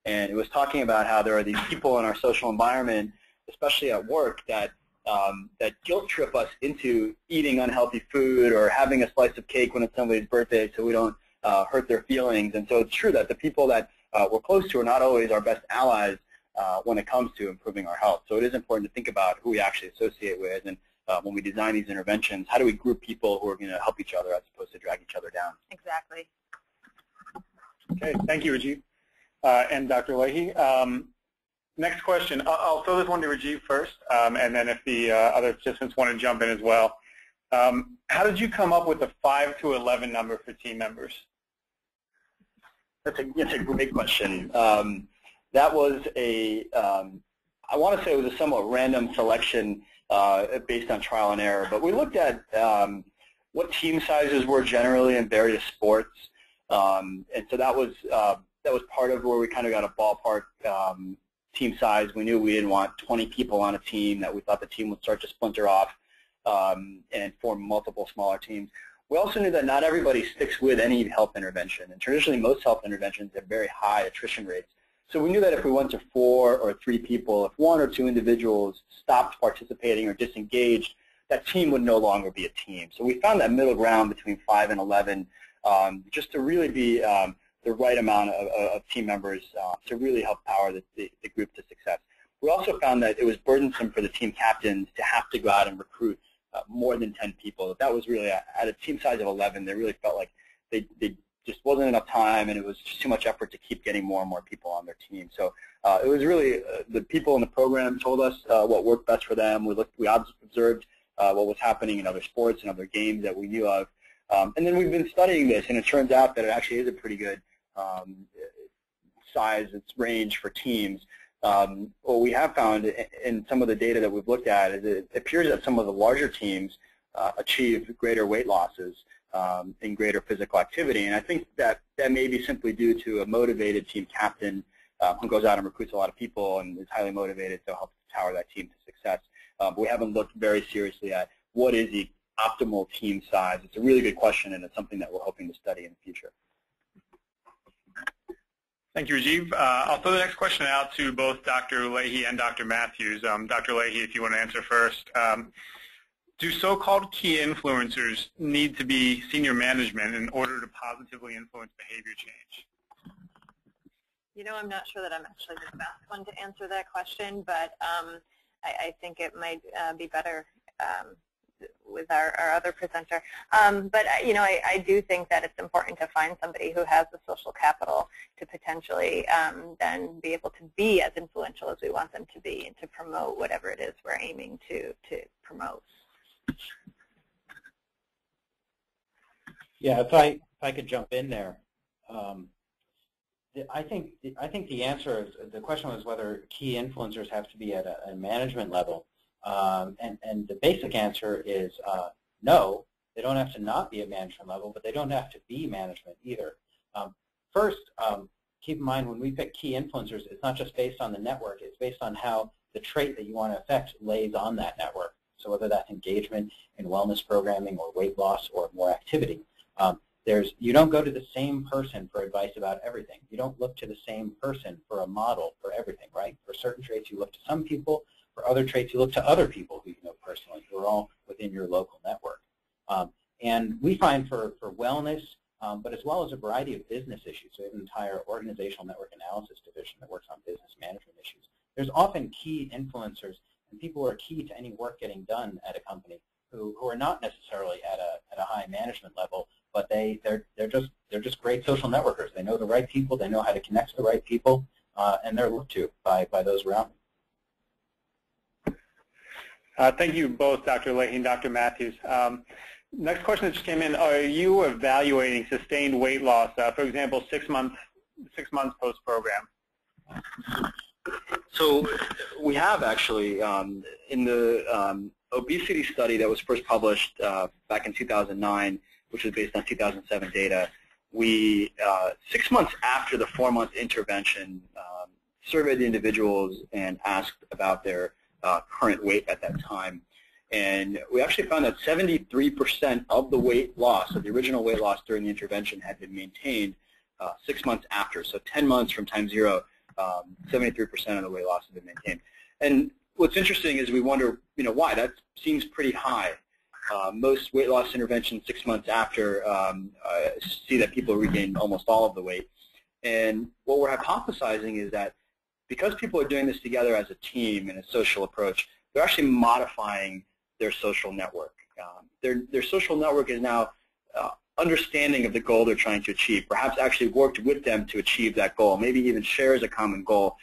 And it was talking about how there are these people in our social environment, especially at work, that um, that guilt trip us into eating unhealthy food or having a slice of cake when it's somebody's birthday so we don't uh, hurt their feelings. And so it's true that the people that uh, we're close to are not always our best allies uh, when it comes to improving our health. So it is important to think about who we actually associate with and uh, when we design these interventions, how do we group people who are going to help each other as opposed to drag each other down? Exactly. Okay, thank you, Rajiv. Uh, and Dr. Leahey. Um, next question. I'll, I'll, throw this one to Rajiv first, um, and then if the uh, other participants want to jump in as well. Um, how did you come up with the 5 to 11 number for team members? That's a, that's a great question. Um, that was a, um, I want to say it was a somewhat random selection based on trial and error. But we looked at um, what team sizes were generally in various sports, um, and so that was uh, that was part of where we kind of got a ballpark um, team size. We knew we didn't want 20 people on a team; that we thought the team would start to splinter off. um, and form multiple smaller teams. We also knew that not everybody sticks with any health intervention, and traditionally most health interventions have very high attrition rates. So we knew that if we went to four or three people, if one or two individuals stopped participating or disengaged, that team would no longer be a team. So we found that middle ground between 5 and 11 um, just to really be um, the right amount of, of team members uh, to really help power the, the, the, group to success. We also found that it was burdensome for the team captains to have to go out and recruit uh, more than 10 people. That was really, at a team size of 11, they really felt like they, they just wasn't enough time and it was just too much effort to keep getting more and more people on their team. So uh, it was really, uh, the people in the program told us uh, what worked best for them. We, looked, we observed uh, what was happening in other sports and other games that we knew of. Um, and then we've been studying this and it turns out that it actually is a pretty good um, size, its range for teams. Um, what we have found in some of the data that we've looked at is it appears that some of the larger teams uh, achieve greater weight losses um, and greater physical activity. And I think that that may be simply due to a motivated team captain uh, who goes out and recruits a lot of people and is highly motivated to help power that team to success. Um, but we haven't looked very seriously at what is the optimal team size. It's a really good question, and it's something that we're hoping to study in the future. Thank you, Rajiv. Uh, I'll throw the next question out to both Dr. Leahey and Dr. Matthews. Um, Dr. Leahey, if you want to answer first. Um, do so-called key influencers need to be senior management in order to positively influence behavior change? You know, I'm not sure that I'm actually the best one to answer that question, but um, I, I, think it might uh, be better um, with our, our other presenter. Um, but, uh, you know, I, I, do think that it's important to find somebody who has the social capital to potentially um, then be able to be as influential as we want them to be and to promote whatever it is we're aiming to, to promote. Yeah, if I, if I could jump in there. Um, I think I think the answer is the question was whether key influencers have to be at a, a management level. Um, and, and the basic answer is uh, no, they don't have to not be at management level, but they don't have to be management either. Um, first, um, keep in mind when we pick key influencers, it's not just based on the network, it's based on how the trait that you want to affect lays on that network. So whether that's engagement in wellness programming or weight loss or more activity. Um, there's, you don't go to the same person for advice about everything. You don't look to the same person for a model for everything, right? For certain traits, you look to some people. For other traits, you look to other people who you know personally, who are all within your local network. Um, and we find for, for wellness, um, but as well as a variety of business issues, so we have an entire organizational network analysis division that works on business management issues. There's often key influencers and people who are key to any work getting done at a company who, who are not necessarily at a, at a high management level, but they, they're, they're, just, they're just great social networkers. They know the right people, they know how to connect to the right people, uh, and they're looked to by, by those around. Uh, thank you both, Dr. Leahey and Dr. Matthews. Um, next question that just came in, are you evaluating sustained weight loss, uh, for example, six months, six months post-program? So we have actually, um, in the um, obesity study that was first published uh, back in 2009, which was based on 2007 data, we, uh, six months after the four-month intervention, um, surveyed the individuals and asked about their uh, current weight at that time. And we actually found that 73% of the weight loss, of the original weight loss during the intervention had been maintained uh, six months after. So 10 months from time zero, 73% um, of the weight loss has been maintained. And what's interesting is we wonder, you know, why? That seems pretty high. Uh, most weight loss interventions six months after um, uh, see that people regain almost all of the weight. And what we're hypothesizing is that because people are doing this together as a team in a social approach, they're actually modifying their social network. Um, their, their social network is now uh, understanding of the goal they're trying to achieve, perhaps actually worked with them to achieve that goal, maybe even shares a common goal,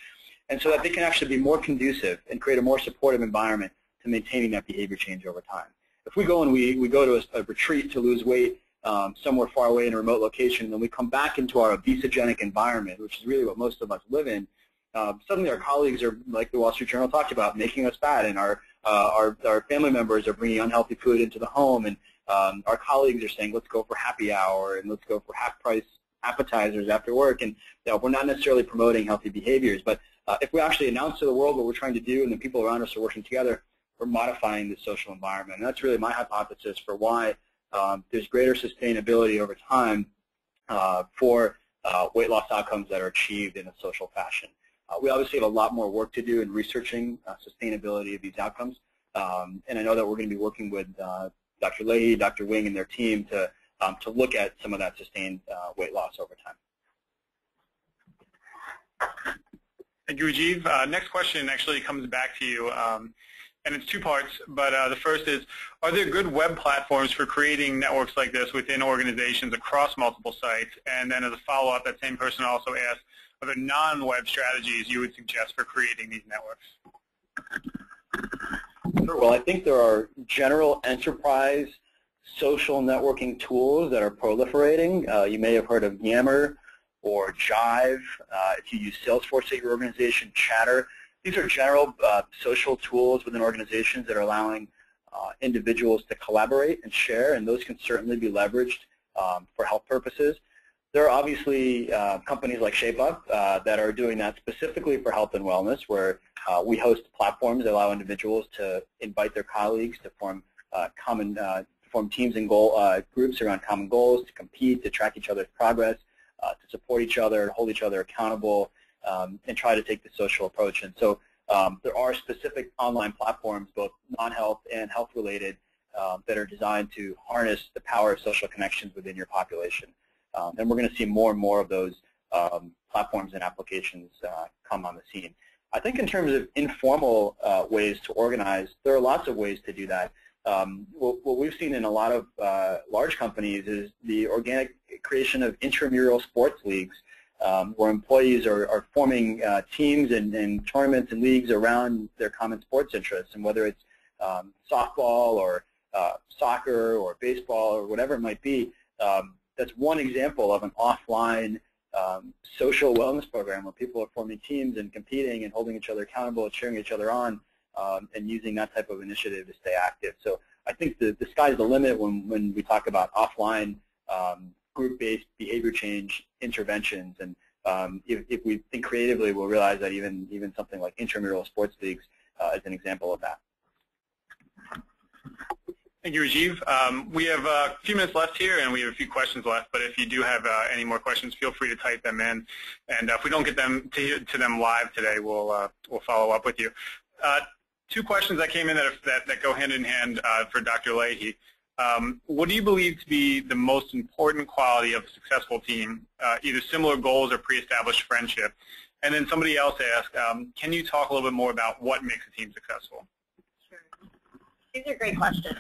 and so that they can actually be more conducive and create a more supportive environment to maintaining that behavior change over time. If we go and we, we go to a, a retreat to lose weight um, somewhere far away in a remote location, and we come back into our obesogenic environment, which is really what most of us live in, uh, suddenly our colleagues are, like the Wall Street Journal talked about, making us fat, and our, uh, our, our family members are bringing unhealthy food into the home, and um, our colleagues are saying, let's go for happy hour, and let's go for half-price appetizers after work, and you know, we're not necessarily promoting healthy behaviors, but uh, if we actually announce to the world what we're trying to do and the people around us are working together, we're modifying the social environment. And that's really my hypothesis for why um, there's greater sustainability over time uh, for uh, weight loss outcomes that are achieved in a social fashion. Uh, we obviously have a lot more work to do in researching uh, sustainability of these outcomes. Um, and I know that we're going to be working with uh, Dr. Leahey, Dr. Wing, and their team to, um, to look at some of that sustained uh, weight loss over time. Thank you, Rajiv. Uh, next question actually comes back to you, um, and it's two parts. But uh, the first is, are there good web platforms for creating networks like this within organizations across multiple sites? And then as a follow-up, that same person also asked, are there non-web strategies you would suggest for creating these networks? Sure. Well, I think there are general enterprise social networking tools that are proliferating. Uh, you may have heard of Yammer or Jive. Uh, if you use Salesforce at your organization, Chatter. These are general uh, social tools within organizations that are allowing uh, individuals to collaborate and share, and those can certainly be leveraged um, for health purposes. There are obviously uh, companies like ShapeUp uh, that are doing that specifically for health and wellness, where uh, we host platforms that allow individuals to invite their colleagues to form uh, common, uh, form teams and goal uh, groups around common goals, to compete, to track each other's progress, to support each other, hold each other accountable, um, and try to take the social approach. And so um, there are specific online platforms, both non-health and health-related, um, that are designed to harness the power of social connections within your population. Um, and we're going to see more and more of those um, platforms and applications uh, come on the scene. I think in terms of informal uh, ways to organize, there are lots of ways to do that. Um, what, what, we've seen in a lot of uh, large companies is the organic creation of intramural sports leagues um, where employees are, are forming uh, teams and, and, tournaments and leagues around their common sports interests. And whether it's um, softball or uh, soccer or baseball or whatever it might be, um, that's one example of an offline um, social wellness program where people are forming teams and competing and holding each other accountable and cheering each other on um, and using that type of initiative to stay active. So I think the, the sky's the limit when, when we talk about offline um, group-based behavior change interventions. And um, if, if, we think creatively, we'll realize that even, even something like intramural sports leagues uh, is an example of that. Thank you, Rajiv. Um, we have a few minutes left here, and we have a few questions left. But if you do have uh, any more questions, feel free to type them in. And uh, if we don't get them to, to them live today, we'll uh, we'll follow up with you. Uh, two questions that came in that, that, that go hand in hand uh, for Dr. Leahey. Um, what do you believe to be the most important quality of a successful team, uh, either similar goals or pre-established friendship? And then somebody else asked, um, can you talk a little bit more about what makes a team successful? These are great questions.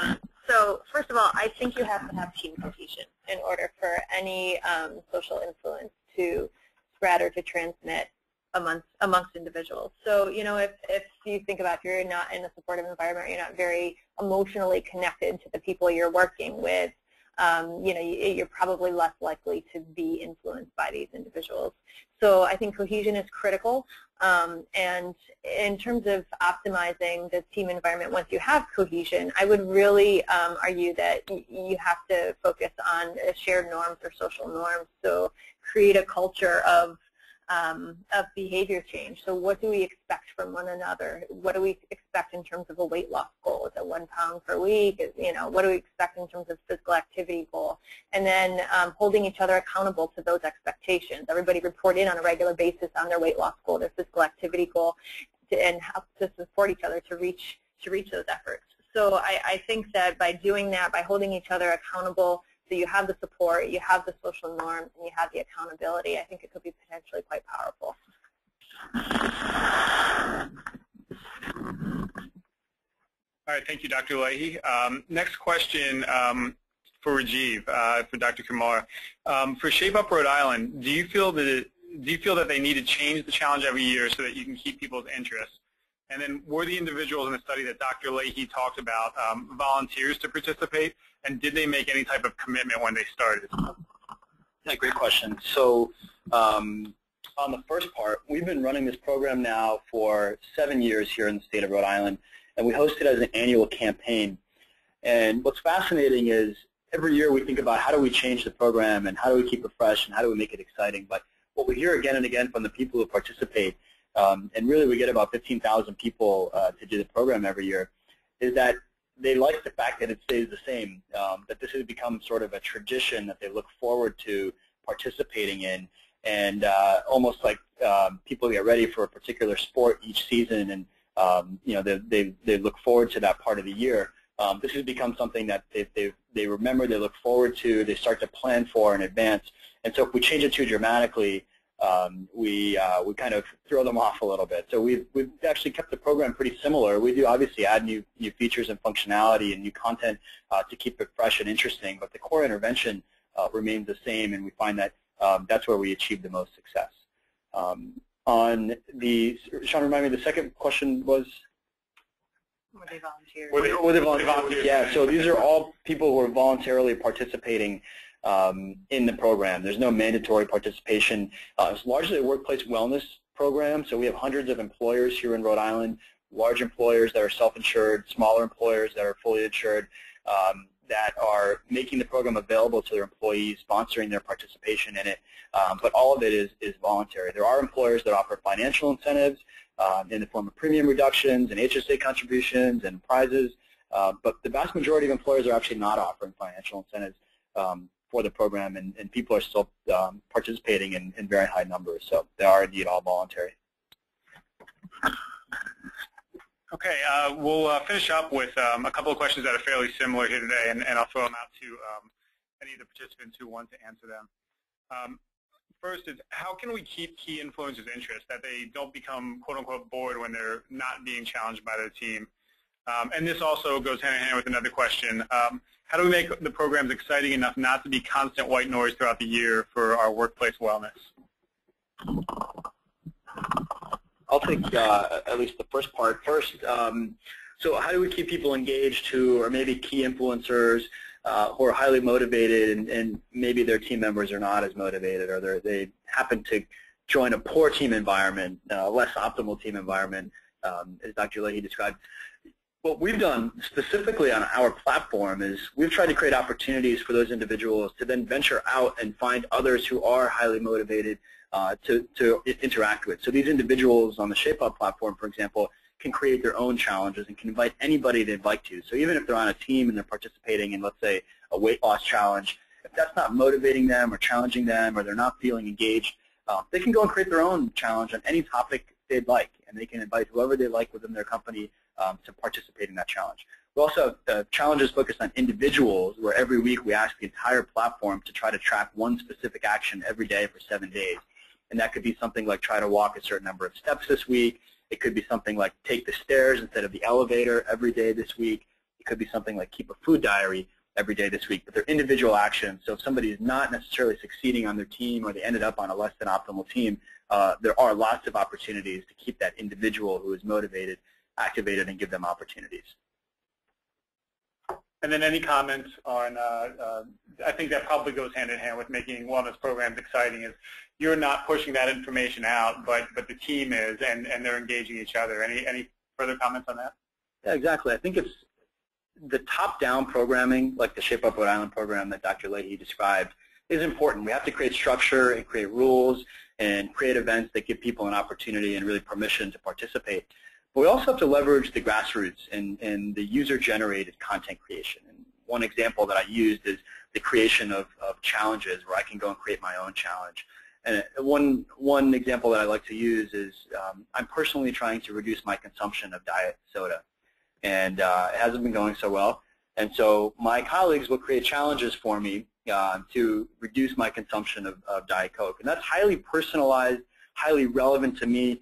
Um, so first of all, I think you have to have team cohesion in order for any um, social influence to spread or to transmit amongst amongst individuals. So you know, if if you think about if you're not in a supportive environment, you're not very emotionally connected to the people you're working with, um, you know, you're probably less likely to be influenced by these individuals. So I think cohesion is critical. Um, and in terms of optimizing the team environment once you have cohesion, I would really um, argue that you have to focus on shared norms or social norms. So create a culture of um, of behavior change. So what do we expect from one another? What do we expect in terms of a weight loss goal? Is it one pound per week? Is, you know, what do we expect in terms of physical activity goal? And then um, holding each other accountable to those expectations. Everybody report in on a regular basis on their weight loss goal, their physical activity goal, to, and help to support each other to reach to reach those efforts. So I, I think that by doing that, by holding each other accountable, so you have the support, you have the social norms, and you have the accountability. I think it could be potentially quite powerful. All right, thank you, Dr. Leahey. Um, next question um, for Rajiv, uh, for Dr. Kumar. Um, for Shape Up Rhode Island, do you feel that it, do you feel that they need to change the challenge every year so that you can keep people's interest? And then were the individuals in the study that Dr. Leahey talked about um, volunteers to participate? And did they make any type of commitment when they started? Yeah, great question. So um, on the first part, we've been running this program now for seven years here in the state of Rhode Island, and we host it as an annual campaign. And what's fascinating is every year we think about how do we change the program and how do we keep it fresh and how do we make it exciting. But what we hear again and again from the people who participate um, and really we get about 15,000 people uh, to do the program every year, is that they like the fact that it stays the same, um, that this has become sort of a tradition that they look forward to participating in, and uh, almost like um, people get ready for a particular sport each season, and um, you know they, they, they look forward to that part of the year. Um, this has become something that they, they, they remember, they look forward to, they start to plan for in advance. And so if we change it too dramatically, um, we uh, we kind of throw them off a little bit. So we've we've actually kept the program pretty similar. We do obviously add new new features and functionality and new content uh, to keep it fresh and interesting, but the core intervention uh, remains the same, and we find that um, that's where we achieve the most success. Um, on the Sean, remind me the second question was. Were they volunteers? Were they, were they volunteers? Yeah. So these are all people who are voluntarily participating um, in the program. There's no mandatory participation. Uh, it's largely a workplace wellness program, so we have hundreds of employers here in Rhode Island, large employers that are self-insured, smaller employers that are fully insured, um, that are making the program available to their employees, sponsoring their participation in it, um, but all of it is, is voluntary. There are employers that offer financial incentives um, in the form of premium reductions and HSA contributions and prizes, uh, but the vast majority of employers are actually not offering financial incentives um, for the program, and, and people are still um, participating in, in very high numbers. So they are indeed all voluntary. Okay, uh, we'll uh, finish up with um, a couple of questions that are fairly similar here today, and, and I'll throw them out to um, any of the participants who want to answer them. Um, first is, how can we keep key influencers' interest, that they don't become quote-unquote bored when they're not being challenged by their team? Um, and this also goes hand in hand with another question. How do we make the programs exciting enough not to be constant white noise throughout the year for our workplace wellness? I'll take uh, at least the first part first. Um, so how do we keep people engaged who are maybe key influencers, uh, who are highly motivated and, and, maybe their team members are not as motivated or they happen to join a poor team environment, uh, less optimal team environment, um, as Dr. Leahey described what we've done specifically on our platform is we've tried to create opportunities for those individuals to then venture out and find others who are highly motivated uh, to, to interact with. So these individuals on the ShapeUp platform, for example, can create their own challenges and can invite anybody they'd like to. So even if they're on a team and they're participating in, let's say, a weight loss challenge, if that's not motivating them or challenging them or they're not feeling engaged, uh, they can go and create their own challenge on any topic they'd like, and they can invite whoever they like within their company um, to participate in that challenge. We also have uh, challenges focused on individuals where every week we ask the entire platform to try to track one specific action every day for seven days. And that could be something like try to walk a certain number of steps this week. It could be something like take the stairs instead of the elevator every day this week. It could be something like keep a food diary every day this week. But they're individual actions. So if somebody is not necessarily succeeding on their team or they ended up on a less than optimal team, uh, there are lots of opportunities to keep that individual who is motivated activated and give them opportunities. And then any comments on, uh, uh, I think that probably goes hand in hand with making wellness programs exciting is you're not pushing that information out, but, but the team is, and, and they're engaging each other. Any, any further comments on that? Yeah, exactly. I think it's the top-down programming, like the Shape Up Rhode Island program that Dr. Leahey described, is important. We have to create structure and create rules and create events that give people an opportunity and really permission to participate. But we also have to leverage the grassroots and, and the user-generated content creation. And one example that I used is the creation of, of challenges where I can go and create my own challenge. And one, one example that I like to use is um, I'm personally trying to reduce my consumption of diet soda. And uh, it hasn't been going so well. And so my colleagues will create challenges for me uh, to reduce my consumption of, of Diet Coke. And that's highly personalized, highly relevant to me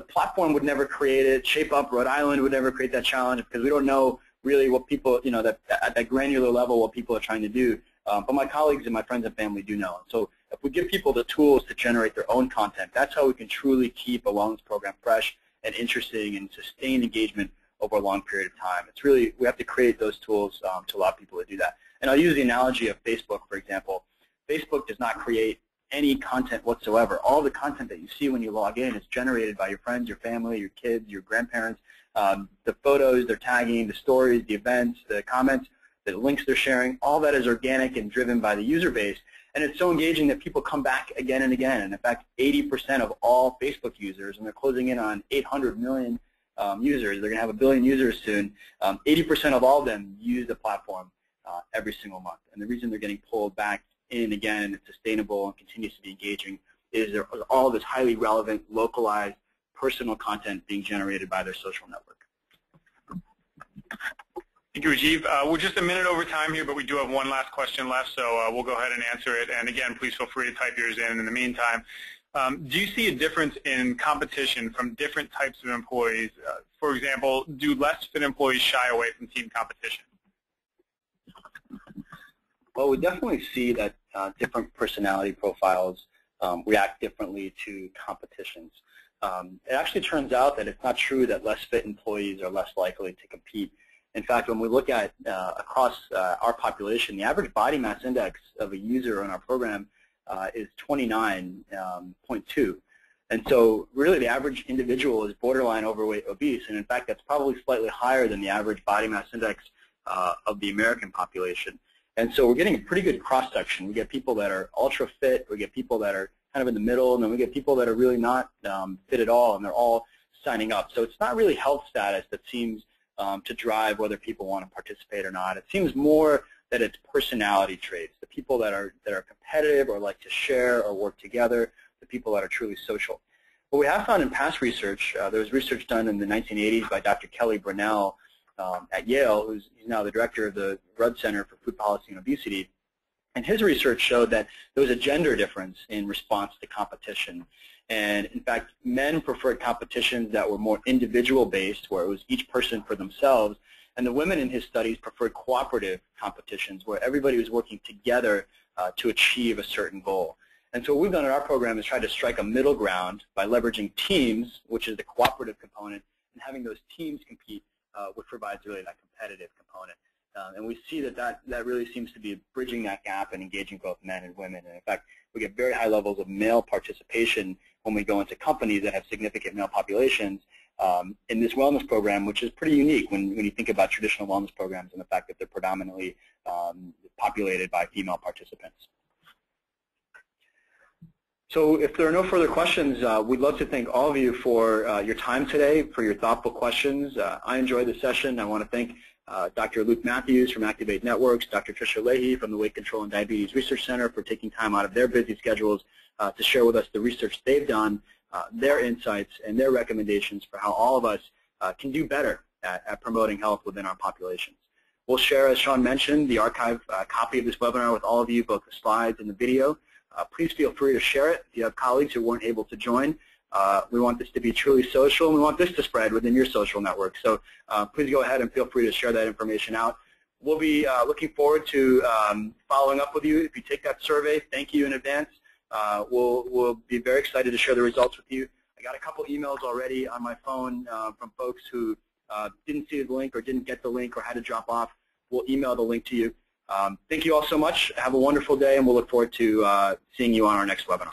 the platform would never create it. Shape Up Rhode Island would never create that challenge because we don't know really what people, you know, that at that granular level what people are trying to do. Um, but my colleagues and my friends and family do know. So if we give people the tools to generate their own content, that's how we can truly keep a wellness program fresh and interesting and sustain engagement over a long period of time. It's really, we have to create those tools um, to allow people to do that. And I'll use the analogy of Facebook, for example. Facebook does not create any content whatsoever. All the content that you see when you log in is generated by your friends, your family, your kids, your grandparents. Um, the photos, their tagging, the stories, the events, the comments, the links they're sharing, all that is organic and driven by the user base. And it's so engaging that people come back again and again. And in fact, 80% of all Facebook users, and they're closing in on 800 million um, users, they're going to have a billion users soon, 80% um, of all of them use the platform uh, every single month. And the reason they're getting pulled back in again and it's sustainable and continues to be engaging is there all this highly relevant, localized, personal content being generated by their social network. Thank you, Rajiv. Uh, we're just a minute over time here, but we do have one last question left, so uh, we'll go ahead and answer it. And again, please feel free to type yours in in the meantime. Um, do you see a difference in competition from different types of employees? Uh, for example, do less fit employees shy away from team competition? Well, we definitely see that uh, different personality profiles um, react differently to competitions. Um, it actually turns out that it's not true that less fit employees are less likely to compete. In fact, when we look at uh, across uh, our population, the average body mass index of a user in our program uh, is 29.2. Um, and so really the average individual is borderline overweight obese. And in fact, that's probably slightly higher than the average body mass index uh, of the American population. And so we're getting a pretty good cross-section. We get people that are ultra fit, we get people that are kind of in the middle, and then we get people that are really not um, fit at all, and they're all signing up. So it's not really health status that seems um, to drive whether people want to participate or not. It seems more that it's personality traits, the people that are, that are competitive or like to share or work together, the people that are truly social. What we have found in past research, uh, there was research done in the 1980s by Dr. Kelly Brownell um, at Yale, who's now the director of the Rudd Center for Food Policy and Obesity. And his research showed that there was a gender difference in response to competition. And in fact, men preferred competitions that were more individual-based, where it was each person for themselves, and the women in his studies preferred cooperative competitions, where everybody was working together uh, to achieve a certain goal. And so what we've done in our program is try to strike a middle ground by leveraging teams, which is the cooperative component, and having those teams compete uh, which provides really that competitive component. Um, and we see that, that that really seems to be bridging that gap and engaging both men and women. And in fact, we get very high levels of male participation when we go into companies that have significant male populations um, in this wellness program, which is pretty unique when, when you think about traditional wellness programs and the fact that they're predominantly um, populated by female participants. So if there are no further questions, uh, we'd love to thank all of you for uh, your time today, for your thoughtful questions. Uh, I enjoyed the session. I want to thank uh, Dr. Luke Matthews from Activate Networks, Dr. Tricia Leahey from the Weight Control and Diabetes Research Center for taking time out of their busy schedules uh, to share with us the research they've done, uh, their insights, and their recommendations for how all of us can do better at, at, promoting health within our populations. We'll share, as Sean mentioned, the archive copy of this webinar with all of you, both the slides and the video. Uh, please feel free to share it if you have colleagues who weren't able to join. Uh, we want this to be truly social, and we want this to spread within your social network. So uh, please go ahead and feel free to share that information out. We'll be uh, looking forward to um, following up with you. If you take that survey, thank you in advance. Uh, we'll, we'll be very excited to share the results with you. I got a couple emails already on my phone uh, from folks who didn't see the link or didn't get the link or had to drop off. We'll email the link to you. Um, thank you all so much. Have a wonderful day, and we'll look forward to uh, seeing you on our next webinar.